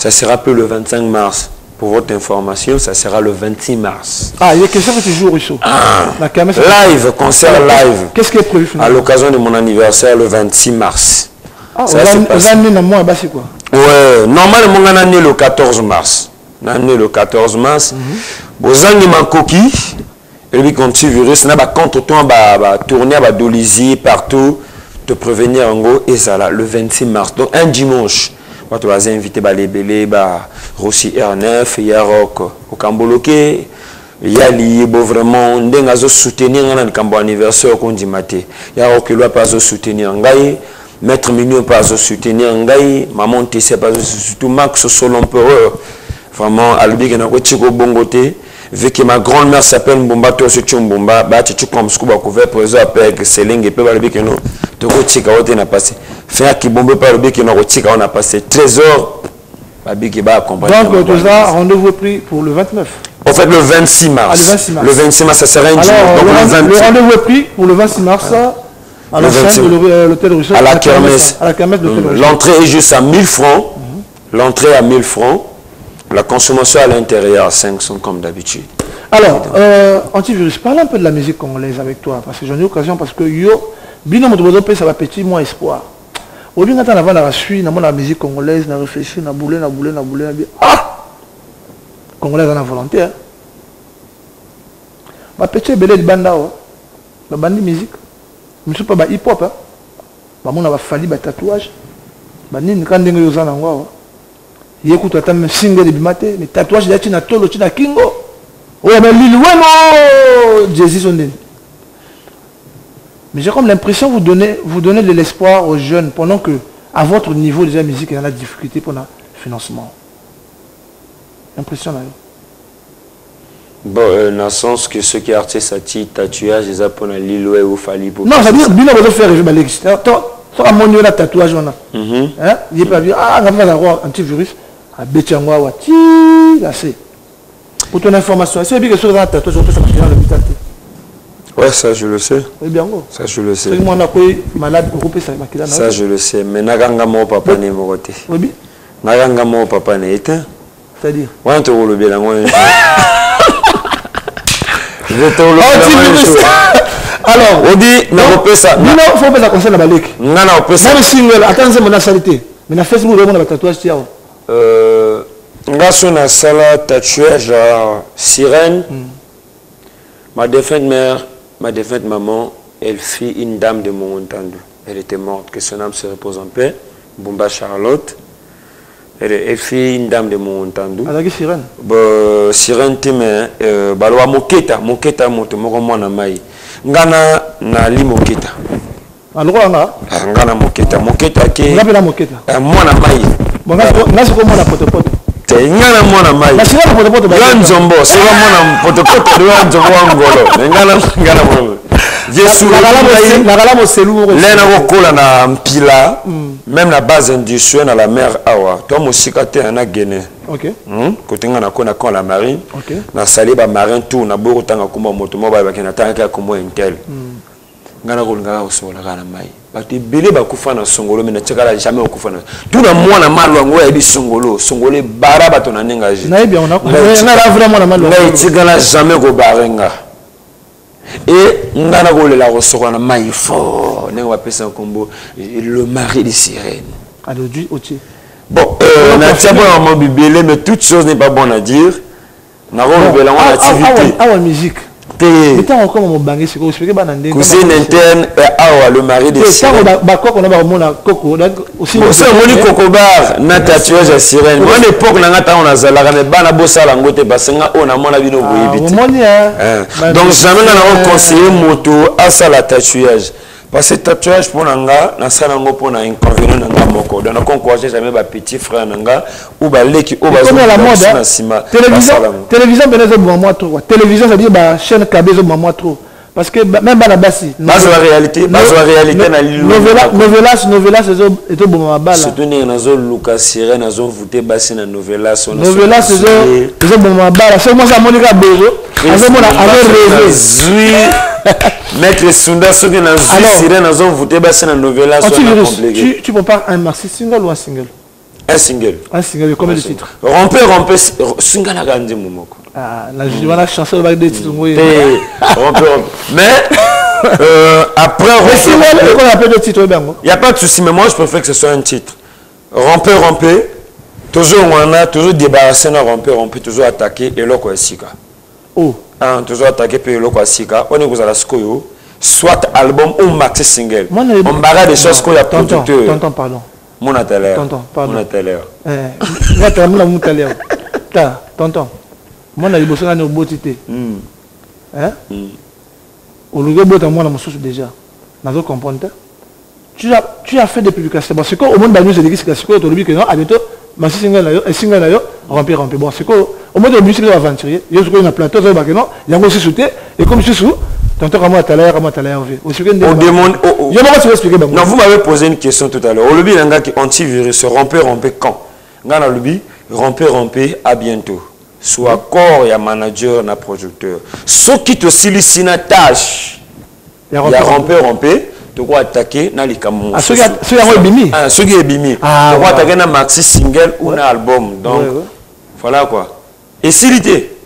ça sera plus le 25 mars pour votre information, ça sera le 26 mars. Ah, il y a question que tu joues au ruisseau. Ah, live, concert live. Qu'est-ce qui est prévu À finalement l'occasion de mon anniversaire le 26 mars. Ah, Ça, on va amener dans moi, bah c'est quoi Ouais, normalement, on a né le 14 mars. On a né le 14 mars. Bozangi Mankoki, et lui, quand virus, na ba contre toi, tourner, ba dolisier partout, te prévenir en gros, et ça là, le 26 mars. Donc, un dimanche, moi, tu vas inviter ba Rossi R9, Yarok, au Kamboloke, yali bo vraiment ndenge azosoutenir ngai na likambo ya anniversaire okondima te yarok elwa mpe azosoutenir ngai maître minio mpe azosoutenir ngai mama ntesi mpe surtout max solo empereur. Vraiment alobiki na kotika obongo te vu que ma grande mère s'appelle mbumba to oso tio mbumba. Bati tikwa mosuku bacouvert présent apeke selenge na fin ya kibombe mpe alobiki no kotika o na pase trésor babiki baacompagne Donc, tout ça, rendez-vous est pris pour le 29. en fait, le 26 mars. Ah, le 26 mars. Le 26 mars, ça sera un dimanche. Donc, le, le rend- le 26 rendez-vous est pris pour le 26 mars à Le l'enceinte 26. de l'hôtel- à la kermesse. À la kermesse de l'hôtel Rousseau. L'entrée est juste à 1000 francs. L'entrée à 1000 francs. La consommation à l'intérieur à 500 comme d'habitude. Alors, euh, antivirus, parle un peu de la musique congolaise avec toi, parce que j'en ai eu l'occasion, parce que yo, bino ça va petit moins espoir. olinga ata navandaka sui namonaka musique congolaise na réfléchir na boule na boule na boule na bi ah! Congolais aza na volontaire bapeti ebele libanda awa babandi musique mosusu mpa bahip hop bamona bafali batatouage banini ka ndenge oyo oza nango awa. Ye kutu ata singa elebima te me tatouage eya ti na tolo ti na kingo. Oyo balili weno oh! jésus so ndeni. Mais j'ai comme l'impression que vous donnez, vous donnez de l'espoir aux jeunes pendant que, à votre niveau déjà musique, il y a la difficulté pour le financement. Impression là. Bon, euh, dans le sens que ceux qui artistes à titre, tatouage, ils apprennent à l'île ou Fali pour Non, ça veut dire bien on va faire je vais aller. Ça va mon là tatouage on a. Mhm. Hein? Il est pas bien. Ah, on va avoir antivirus. À Betchangwa wa ti oui là c'est pour ton information c'est bien que sur la tatouage on peut marquer dans l'hôpital Ouais, ça je le sais. oui bien Ça je le sais. malade na Ça je le sais. Mais nakanga mo papa ne moko te. oyebi Nakanga mo papa ne éteint. c'est-à-dire wana tokolobela yango un jour. Je vais Oh, tokolobela tu yango un veux jour. ça alors nakopesa bino fo opesa conseil na baleki nga na kopesa nano single ata nzembo nasali te mais na facebook omona batatouage ti awa Euh, nga so nasala tatouage ya sirène ma défunte mère ma défunte maman elle fit une dame de mon entendu. Elle était morte que son âme se repose en paix. Bumba Charlotte. Elle, elle fit une dame de mon entendu. Azalaki sirène. Bo, sirène te me euh, baloba moketa moketa moto moko mwana mai. Nga na nali moketa. Alokola nga Ah, nga na moketa moketa ke nga mpe na moketa mwana mai. Bon, nga sikoyo mwana potopoto te. Nga na mwana mai. Na sika na yo nzombo soka mwana potopoto yo nzombo wa ngolo. Nga na na mwana le nakokola na mpila même na base industrielle na la mer awa. To mosika te na gene ok. Hmm? kote nga nako na camp la marine. Nasali bamarin tour naboyi kotanga komba moto moko bayebaki natangaki akombo intel. Nga nakolingaka kosokola kaka na mai bato ebele bakufa na songolo me natiakala jamais okufa na tuna mwana malo yango oyo ayebi songolo. Songolo ebara bato na ndenge agi nayebi yango nga na vra mwana malo ngai etikala jamais kobare nga e nga nakolela kosokola na mai fort. Ndenge bapesa nkombo le mari de otie Bon, natia mpo na mama bibele mais toute chose n'est pas bonne à dire. Nakolobela ngo na activité. awa musique te. Cousine interne euh, awa le mari de ntango sirène bakoko na bakomona koko oso omoni kokobar na tatouage ya sirène wana époque na nga ntango nazalaka me bana bosala yango te parce nga oyo namona bino boyebi te omoni Hein. donc jamais nga nakoconseille moto asala tatouage parce que tatouage mpo na nga nasala yango mpo na inconvénient na nga moko. Donc nakoncourage jamais bapetit frère na nga ou baleki oyo comme à la mode bazobisa hein. na nsima télévision mpena ezoboma mwa trop télévision ça veut dire bachaîne kabe ezoboma mwa trop parce que même bana basi bazwa réalité bazwa réalité na Novela- novelas novelas ezo- ezoboma mabala. Surtout ndenge nazoluka sirene nazovute basi na novelas wana novelas ezo- amoni ka bezo azomona azoreze nazwi maître sunda soki Alors, sirene nazovute basi na novelas antivirus compliqué tu, tu prépares un maxi single ou un single? Un single. Un single combien de titres rompe rompe singalaka nzembo moko ah, na wana chanson olobaki de titres mais euh, après yango Il n'y a pas de souci, mais moi je préfère que ce soit un titre. Romper, romper, toujours on a toujours débarrassé, na romper, romper, toujours attaquer et l'autre sika. oh Hein, toujours attaquer puis l'autre sika. On est vous à la skoyo, soit album ou maxi single. Moi, On barra des choses qu'on a tonton producteur. tonton pardon Mon atelier. Tonton, pardon. Mon atelier. Eh, tonton mwana liboso ngani oboti te? Hmm. Hein? Mm. olingi obota mwana mosusu déjà nazo comprendre te tu as, tu as fait des publications bon sikoyo omoni banews eleki sika sikoyo tolobi ke non abiento masi single na yo esingle na yo rempli rempli bon sikoyo omoni obimisi biso aventurier yo sikoyo na plateau ozoyebake non yango te ekomi ya kamo atala ya ove osikoyo On demande. oh, oh. yo moko siko explike bango Non, vous m'avez posé une question tout à l'heure. Au lobby, il y a un gars qui antivirus, romper, romper quand? Le lobby, romper, romper, à bientôt. Soit corps, il y a manager, il y a producteur. Ce qui te silicine une tâche, ya il y a rempli romper, romper, tu dois attaquer dans les camoufles. Ah, soki soki yango ebimi ce qui est bimi. Tu dois ouais. attaquer dans maxi single ou dans album. Donc, voilà quoi. Et silité.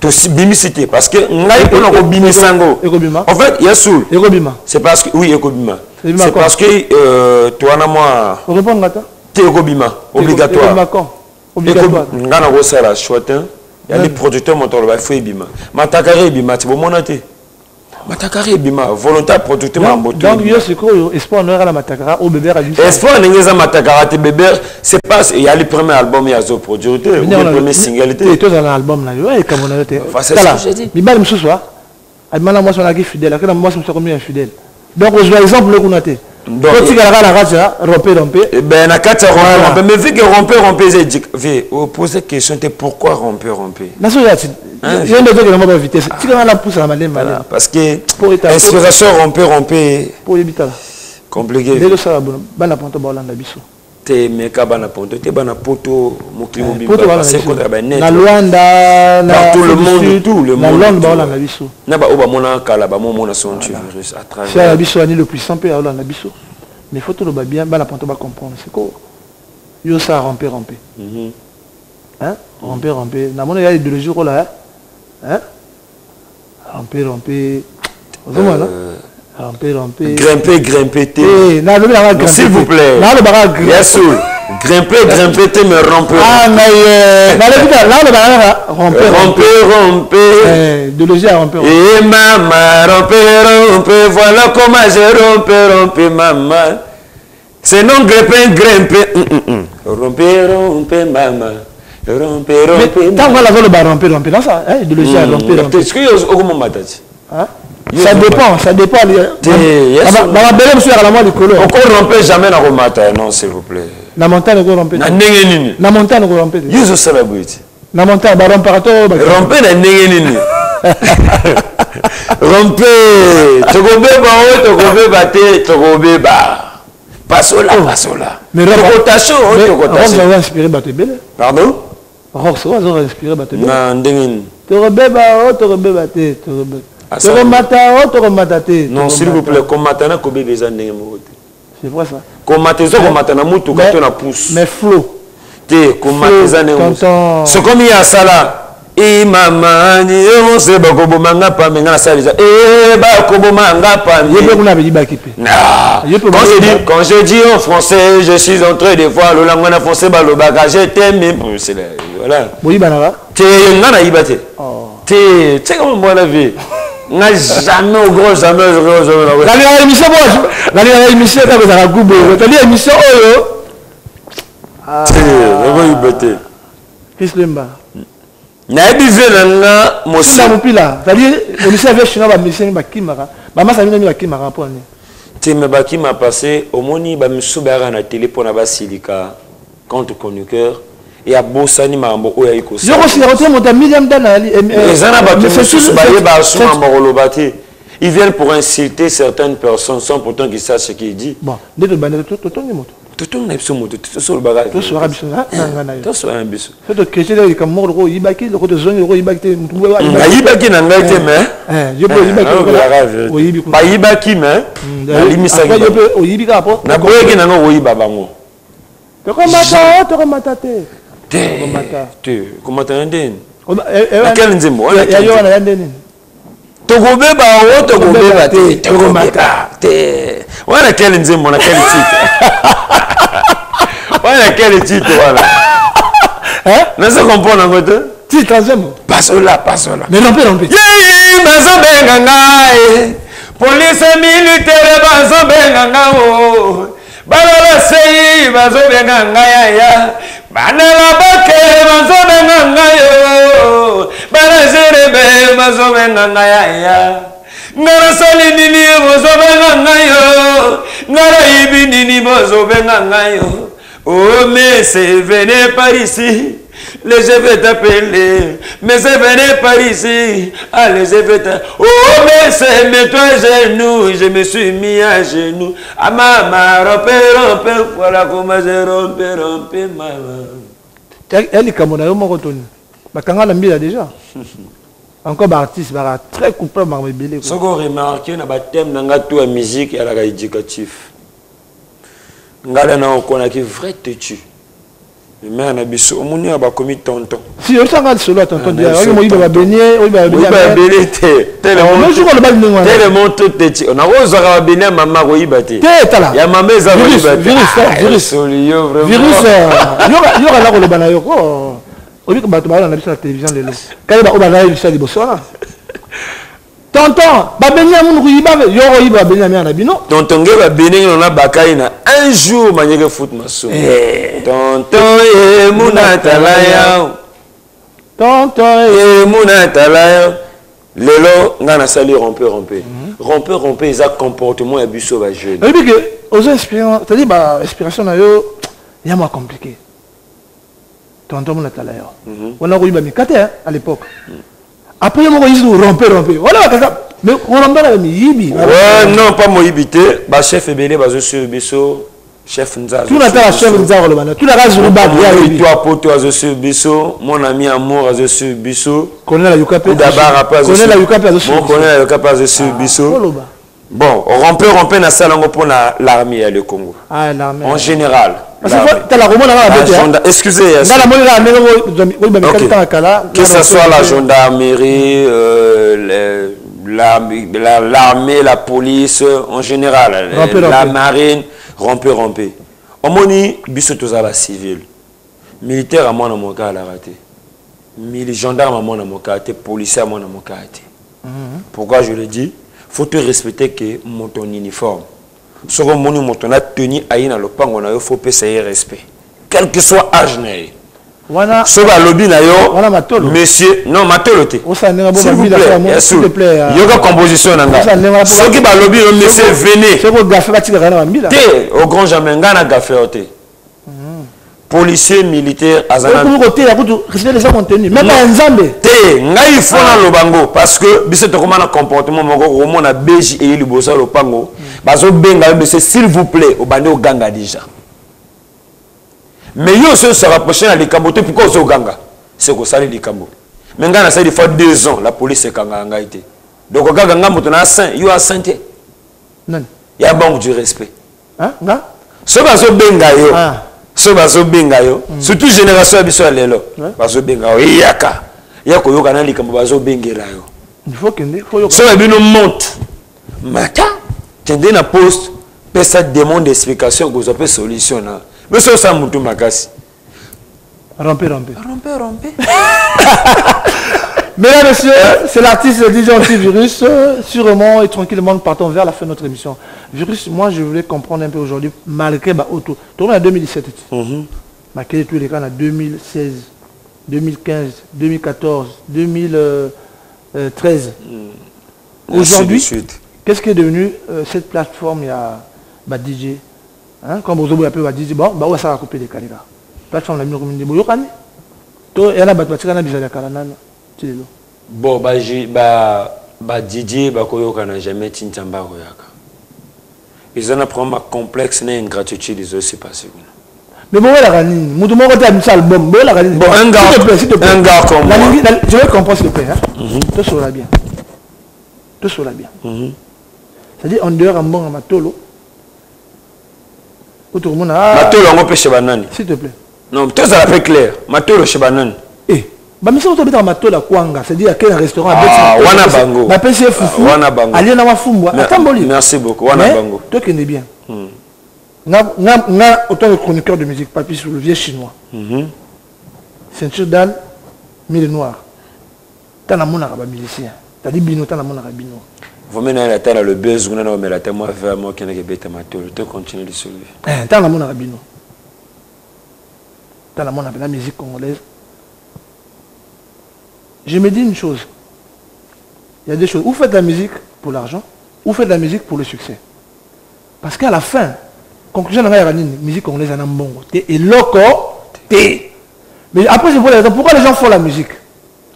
Tu bimisité. Parce que, ngai, on a bimisango. ekobima En fait, il y a soul. ekobima C'est parce que oui, ekobima. C'est parce que toi na moi orépondre ta te ekobima obligatoire. Obligatoire. Nga na kosala short hein. Ya les producteurs montolo ba faut ebima. Matakare ebima ti bomona te. Matakare ebima volontaire producteur ma donc mboto. donc yo sikoyo espoir noyaka na matakara oyo bebe abi Espoir ndenge eza matakara te bébé. C'est pas il y a le premier album ya zo produire te premier single te. tozala na album na yo ekambo na yo te tala mibali mosusu a abimana mwasi wana aki fidèle. Akena mwasi mosusu akomi infidèle donc ozwa exemple te Na kati ya rompe rompe. Eh ben na kati ya mais vu que romper romper c'est dit vi poser question te pourquoi romper romper. naso ya ti Hein, yo nde ozokenda moko ya vitesse. Tikanga na pusa na malemi Voilà, malemi parce que inspiration romper romper po oyebi tala compliqué. nde tosala bono bana ponto baolanda biso te meka bana ponto te bana poto mokili eh, mobimbaana lwanda na londre baolanda biso. Na baoyo bamonaka kala bamomona sontuvirus atravers ya biso ani le puissant mpe aolanda biso. Mais faut toloba bien bana ponto bacomprendre siko yo sa rompe rompe mhm. rompe rompe namoni ya idéologie okola oh rompe rompe euh, ozomona rampe rampe grimper grimper Eh, s'il vous plaît. Nalobaka yasul grimper. Grimper te me romper ah ngai nalobi nalobaka nanga rampe romper romper idéologie ya rampe Et maman, rompe, rompe, voilà comment je rompe, rompe, maman. C'est non grimper, grimper. hum, hum, hum. Rompe, rompe, maman. Rompe, rompe, ntango maman. wana azoloba rampe rampe nasa idéologie ya rampe rampe Est-ce que vous avez un matati Hein? Ça dépend ça dépend Te, yes, Ba- on- bamabele mosusu yaka na mwa likolo Encore rompe jamais na romata, non, s'il vous plaît. na montagne okorompe Na ndenge nini. Na montagne okorompe na montagne barompaka to ba- Rompe na ndenge nini. Rompe, tokobeba oyo tokobeba te, tokobeba. Pasola, pasola. Tokotashe oyo bato ebele Pardon? Rock so azo inspiré bato ebele na ndenge nini. Tokobeba o tokobeba te tokobeba ça- tokomata o tokomata te non s'il vous plaît komata na kobeba eza ndenge moko te c'est vrai ça? Komata eza komata na mutuka Mais- to na pusu mais flow te komata Flo, eza ndenge tonton- moko sokomi ye asala imamani yonse bakoboma nga pambe nga nasala eza e bakoboma nga ye mpe pambe kuna abeyibaki mpe Ah, Ye peut. Quand je parler, dis, quand je dis en français, je suis en train de voir le langage en français, balobaka, je t'aime, mais c'est la, voilà. boyibanaka Te, nga nayiba te. Te, tu sais comment moi la vie? Nga jamais au gros, jamais nalingaka émission bo nalingaka émission kaka ezalaka gubo tali émission oyo Te, nakoyiba te. chris lemba nayebi vie na nga sina mosi mopila. Tali émission ave chinois bamisien bakimaka bamasa bino mi bakimaka mpo ani te me bakima passe omoni bamisusu bayaka na tele mpona basilika contre conducteur ya bosani makambo oyo ayi yo kosala kosila kotia moto ya milliam dana eza na bato mosusu bayeba asuma makoloba te. Ils viennent pour insulter certaines personnes sans pourtant qu'ils sachent ce qu'ils dit. Bon nde tobande totongi moto. Totongi na biso moto tosolobaka tosoka biso. na biso. So tokritie te likambo moko loko oyibaki loko tozongi loko oyibaki te mutu ayibaki. na ngai te mais. Kuna. Bayibaki mais. Nalimisaki yo mpe oyibi kaka po naboyeki na ngai koyiba bango. Tokomata tokomata te te te komata na ndeni? Ya Nakeli nzembo, wana ya nde nini tokobeba o tokobeba te tokobeba te. Wana keli nzembo na keli tite wana keli tite wana? Naza kompona yango te? Ti transième pasola pasola bazobenga ngai. Polise militaire bazobenga nga o balola sei bazobenga ngai aya banela bake bazobenga ngai o banazerebe bazobenga ngai aya nga nasali nini bozobenga ngai o nga nayibi nini bozobenga ngai o oh mais c'est venu par ici les je vais t'appeler, mais c'est venu par ici. Je vais t'appeler. Oh, mais c'est mets-toi à genoux. Je me suis mis à genoux. Ah, maman, rompe, rompe, voilà comment je rompe, rompe, maman. likambo na yo moko toni bakanga na mbila déjà encore baartiste baka très coupable makambo ebele Ce qu'on remarque, na baptême na nga tout à musique et la éducatif. Ngala na okonaki vrai têtu. maire na biso omoni oyo bakomi tonton. Si osanga lisolo ya tonton ah, oyomoyiba babenie oyibaoyiba ebele te. Ah, Telemon tout eti nakozwaka babenie ya mama koyiba te. Te tala. Ya mama ezayokala ah, euh, koloba na yo. Oh, oyoka bato baolanda biso na télévision lelo. Kale baoyo banayo biso ya liboso wana tonton babeni ya mundu koyiba yo oyiba babeni ya miaka na bino tonton nge babene ngo na bakai na. Un jour manyeke foot masumu tonton ye muna tala yao tonton ye muna tala yao lelo nga nasali rompe rompe. Rompe rompe eza comportement ya biso bajeune oyebi ke ozo inspirant c'est-à-dire ba inspiration na yo ya mwa compliqué. Tonton mona tala yo wana koyiba mika te hein, à l'époque. Après yo moko yisu rompe rompe wana mais korompe na miyibi non pas moyibi te bachef ebele bazosuri biso chef nza tout nata la chef nzaro le bana tout nata zurubak ya yebi toi poto azosuivre biso mon ami amour azosuivre biso ayuka pe dabara mpe azosuivre biso bon rompe rompe nasala yango mpona l'armée ya le congo. Ah en général que ce soit la gendarmerie, euh, la- la- l'armée, la, police, en général, euh, Rampé, la marine, rompe, rompe. Omoni, biso tozala civil. Militaire à moi dans mon cas, la raté. Mili gendarme à moi dans mon cas, policier à moi dans mon cas. Pourquoi je le dis? Faut te respecter que mon ton uniforme. Ce que mon ton a tenu à y dans le pango, il faut payer respect. Quel que soit âge, na ye. soki alobi na yo monsieur non matolo te. Euh, yoka composition na ngai soki balobi yo monsieur gafe na bambila te au grand jamais ngai na gafeo te. Policier militaire na te ngai fo naloba ngo parce que biso tokóma na comportement moko komona beji eyi liboso ya lopango bazobenga yo biso s'il vous plaît obandi oganga déjà. Mais yo oso se rapproche na likambo te pourquoi ozo oganga seko osali likambo mais ngai nasali fois deux ans la police ekangaka ngai te donc okaka ngai moto na saint yo asaint te ya banque du respect. Hein? so bazobenga yo. Ah. so bazobenga yo. Surtout génération ya biso ya lelo bazobenga yo. Eyaka ya koyoka na likambo bazobengela yo. Il faut kende faut yoka so ya bino monte mata kende na poste pesa demande explication kozwa mpe solution na me so osala motu makasi rampe rampe rompe rompe Mesdames, Messieurs, c'est l'artiste DJ Antivirus. Sûrement et tranquillement, nous partons vers la fin de notre émission. Virus, moi, je voulais comprendre un peu aujourd'hui, malgré bah, auto. Tourné en 2017. Ma tous les cas en 2016, 2015, 2014, 2013. Aujourd'hui, Qu'est-ce qui est devenu euh, cette plateforme Il y a bah, DJ. Hein? Quand vous avez appelé DJ, bon, bah, ouais, ça va couper les carrières. Plateforme, la mine commune de Boyokane. To, et là, bah, tu as bizarre à Karanana. Tu es là. Bon, bah, j'ai, bah, bah, DJ, bah, Koyokana, jamais Tintamba Koyaka. Ils ont appris un complexe, une ingratitude, ils ont aussi passé. Mais bon, la canine, mon demande à un album, bon, la canine. Bon, un gars, s'il te plaît, s'il te plaît. Un gars comme moi. Je veux qu'on pense le père. Hein? Mm -hmm. Tout sera bien. Tout sera bien. Mm -hmm. C'est-à-dire, en dehors, en matolo. Moi, ah, matolo yango mpe chez banani s'il te plaît. non tozala mpe clair matolo mais si on te met en matolo à Kwanga, c'est-à-dire, à quel restaurant Ah, wana bango. PC Foufou. Ah, wana bango. Allié dans ma fumba. Mer- Attends, Boli. merci beaucoup wana bango Toi qui es bien. Nga, nga, autant que chroniqueur de musique, papy sur le vieux chinois. Mhm. ceinture d'âne mille noir ntan namonaka bamilicien tadi bino ntan namonaka bino vomi na ye ata na le buzz kuna na omela te mwa ver mo okendaki ebeta matolo to continue lisolobi ntan namonaka bino ntan namona mpena musique congolaise. Je me dis une chose. Il y a deux choses. Ou faites la musique pour l'argent? Ou faites la musique pour le succès? Parce qu'à la fin conclusion na ngai yaka nini musique congolaise ana mbongo te eloko mais après je vois les raisons pourquoi les gens font la musique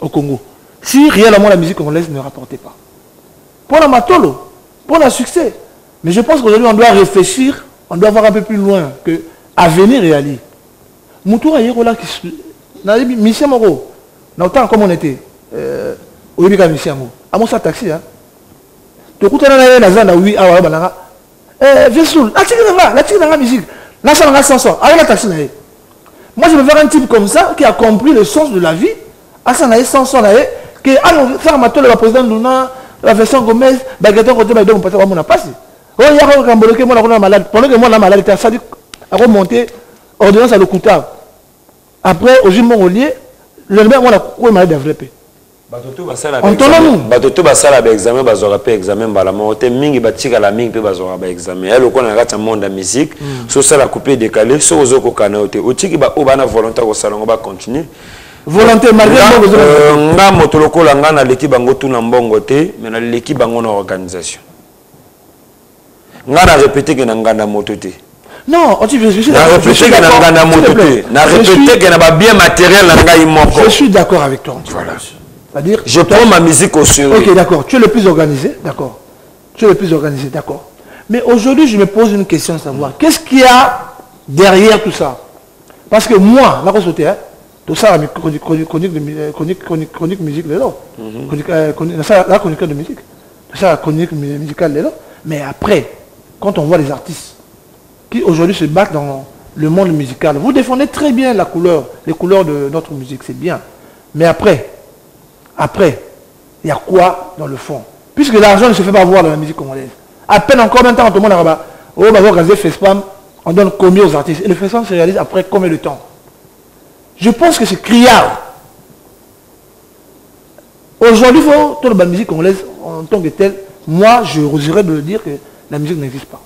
au Congo? Si réellement la musique congolaise ne rapportait pas pour la matolo, pour le succès. Mais je pense qu'aujourd'hui, on doit réfléchir, on doit voir un peu plus loin que avenir et Ali. Moutoura Yerola qui yebi mission moko. Na autant comme on était euh au yebika mission moko. Amo sa taxi hein. Na ye na zanda oui awa balanga. Eh Vesoul, la tiki na la tiki na musique. Là ça na chanson. Avec la taxi ye. Moi je veux faire un type comme ça qui a compris le sens de la vie. Asa na ye chanson na ye que alors faire matolo la président Luna la version Gomez, baguette côté ba donc passer mon passe. Oh ya ko kamboloke moi na malade. Pendant que moi la malade était ça à remonter ordonnance à l'hôpital. Après au jour mon relié, le lendemain moi la ko malade développé. bato to basala baexamen bazwaka mpe examen mbala moko te mingi batikala mingi mpe bazwaka baexamen ya lokola na kati ya monde ya musique so osala coupe décalé so ozokokana yo te otiki baoyo bana volonté kosala yango bacontinue Volonté malgré Nga- euh, moto lokola nga naleki bango tuna mbongo te me naleki bango na organisation nga na répété ke na nganda moto te Non, on dit je suis d'accord. je suis d'accord. Je suis- d'accord avec toi. Voilà. C'est-à-dire je prends ma musique au sérieux Ok, d'accord. Tu es le plus organisé, d'accord. Tu es le plus organisé, d'accord. Mais aujourd'hui, je me pose une question savoir qu'est-ce qu'il y a derrière tout ça? Parce que moi, sauté, hein, tout ça, la chronique, chronique, chronique, de, chronique, chronique, chronique musique, là, Mhm. chronique, euh, chronique, ça, la chronique de musique, tout ça, la chronique mu- musicale, là. Mais après, quand on voit les artistes qui aujourd'hui se battent dans le monde musical, vous défendez très bien la couleur, les couleurs de notre musique, c'est bien. Mais après, après, il y a quoi dans le fond? Puisque l'argent ne se fait pas voir dans la musique congolaise. À peine encore maintenant, tout le monde a. Oh, bah, on donne combien aux artistes Et le FESPAM se réalise après combien de temps? Je pense que c'est criard. Aujourd'hui, il faut toute la musique congolaise en tant que telle. Moi, je oserais de dire que la musique n'existe pas.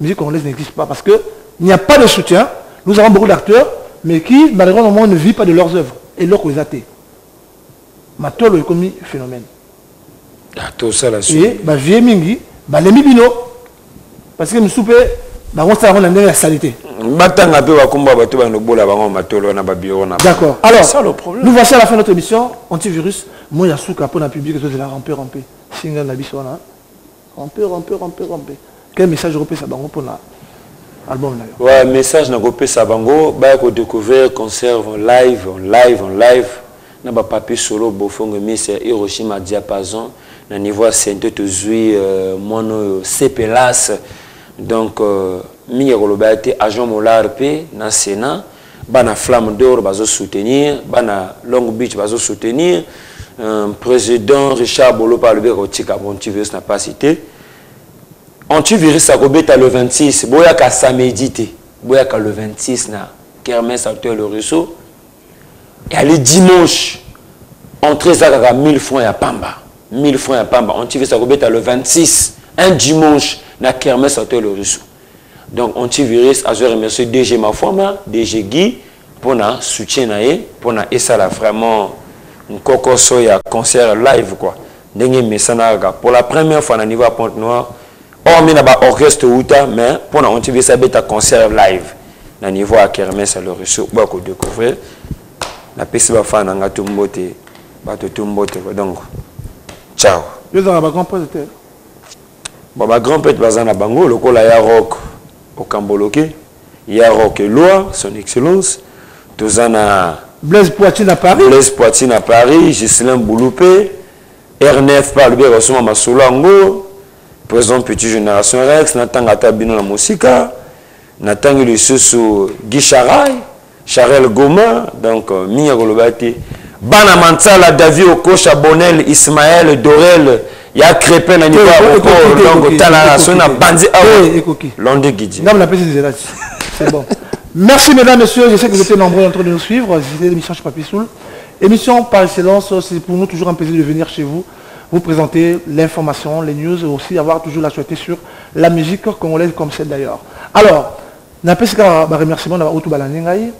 La musique congolaise n'existe pas parce qu'il n'y a pas de soutien. Nous avons beaucoup d'acteurs, mais qui, malheureusement, ne vivent pas de leurs œuvres et leurs athées. Matolo est comme un phénomène. Ah, Et bah vieux mingi, bah les bino. Parce que me soupe, bah batanga mpe bato banobola bango matolo na babiro na D'accord. Alors, ça le problème nous voici à la fin de notre émission. Antivirus, moi, il y a souka pour la public, c'est la ramper, ramper. Single, la bisona. Ramper, ramper, ramper, ramper. Quel message repère ça, bah, pour l'album ouais là. message nakopesa bango baya kodécouvrir concert en live en live en live na bapapier solo bofongo miss ya hiroshima diapason na niveau ya sente tozwi euh, mwana oyo sepelas donc euh, mingi ya koloba ya te agent molar mpe na sénat bana flamme d'or bazosoutenir bana long beach bazosoutenir euh, président richard bolopa alobi akotika bontivirus na pasi te antivirus akobeta le 26 boyaka samedi te boyaka le 26 na kermes auteur le réseau yali dimanche entrée eza kaka 1000 francs ya pamba 1000 francs ya pamba. Antivirus akobeta le 26 un dimanche na kermes auteur le réseau donc antivirus azwi remercier dg mafwama dg guy mpona soutien na ye mpona esala vraiment nkokoso ya concert live quoi. Ndenge emesana kaka pour la première fois na niveau ya pointe noire hormis na baorchestre wuta mais mpona antivirus abeta concert live. Na niveau ya kermes le réseau boya kodécouvrir napesi bafana na nga to mbote bato to mbote donc ciao. Yo, dans bon bagrand pete baza na bango lokola ya rock okamboloke. Ya rock eloi son excellence toza na Blaise Poitine à Paris. blaise poitine à paris giselin boulu mpe r9 mpe alobi akosoma masolo yango président petit génération rex natanga ata bino na mosika. Natangi lisusu guy charay charel goma donc euh, mingi akoloba te bana mansala david okosha bonel ismael dorel ya crépin na niveau ya ekoki, donc tala na bandi awa londe gidi la. C'est bon. Merci mesdames, messieurs. Je sais que vous étiez nombreux en train de nous suivre. C'était l'émission chez Papi Soul. Émission par excellence. C'est pour nous toujours un plaisir de venir chez vous, vous présenter l'information, les news et aussi avoir toujours l'actualité sur la musique congolaise comme celle d'ailleurs. Alors, n'appelle qu'un remerciement à Outou Balanengaï.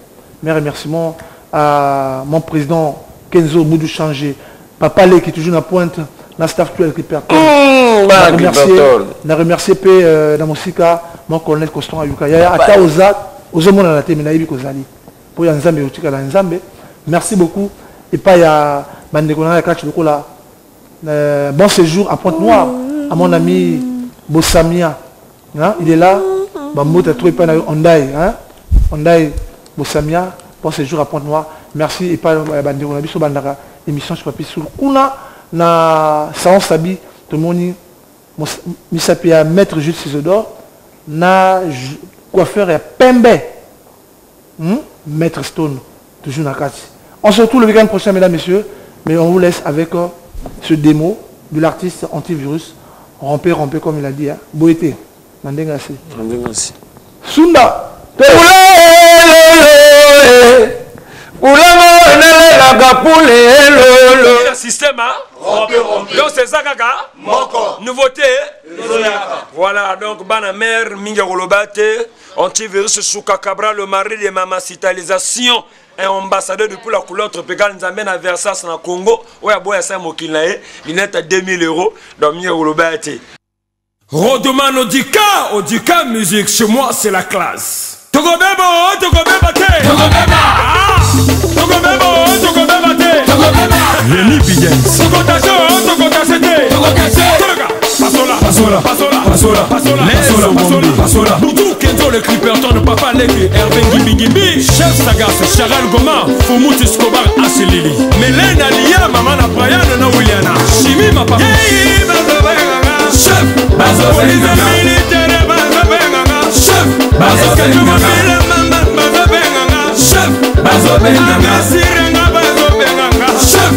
Mes remerciements à mon président Kenzo Boudou Changé. Papa est toujours à pointe. La staff qui perd. Mmh, na bana remercier Clipperton. na remercier euh, na mosika mon colonel constant ayuka. Yaya ata oza ozomonana te me nayebi kozali. Mpo ya nzambe otikala ya nzambe. Merci beaucoup. Epai ya bandeko na ngai ya kati lokola. Euh, bon séjour à pointe noire à mon ami bosamia. Hein, il est là. Bamota to epai na ondai hein, ondai bosamia. Bon séjour à pointe noire merci epai ya bandeko na biso bandaka. Émission chez papi sul kuna na salon sabi tomoni mos- misapi ya maître jules cisodor na coiffeur ya pembe. Hmm? maître stone toujours na kati on se retrouve le week-end prochain mesdames messieurs mais on vous laisse avec euh, ce démo de l'artiste antivirus ramper ramper comme il a dit hein. boete na ndenge asi sunda pule système hein? donc c'est ça kaka nouveauté? Voilà donc bana mère mingi koloba te antivirus suka cabra le mari de mamacitalisation un ambassadeur depuis la couleur tropicale nzambe na versas na congo oyo aboya sa mokili na ye linete à 2000 euros donc mingi koloba te Rodoman Odika, Odika musique, chez moi c'est la classe. Tokobebo, Tokobeba te. Tokobeba. Ah, Tokobebo, Tokobeba. Lenny Billens. Tokotasho, tokotase te. Tokotase. Toloka. Pasola, pasola, pasola, pasola, pasola, pasola, pasola, pasola. Boutou Kenzo le Clipperton, le papa Leke, Hervé Gibi Gibi, Chef Sagas, Charal Goma, Foumuti Skobar, Asilili. Melena Lia, maman Aprayan, na Williana. Chimie, ma papa. Yei, bazobenganga. Chef, bazobenganga. Police militaire, bazobenganga. Chef, bazobenganga. Est-ce que tu m'appelles maman, bazobenganga. Chef, bazobenganga. Amasirenga, bazobenganga. Chef,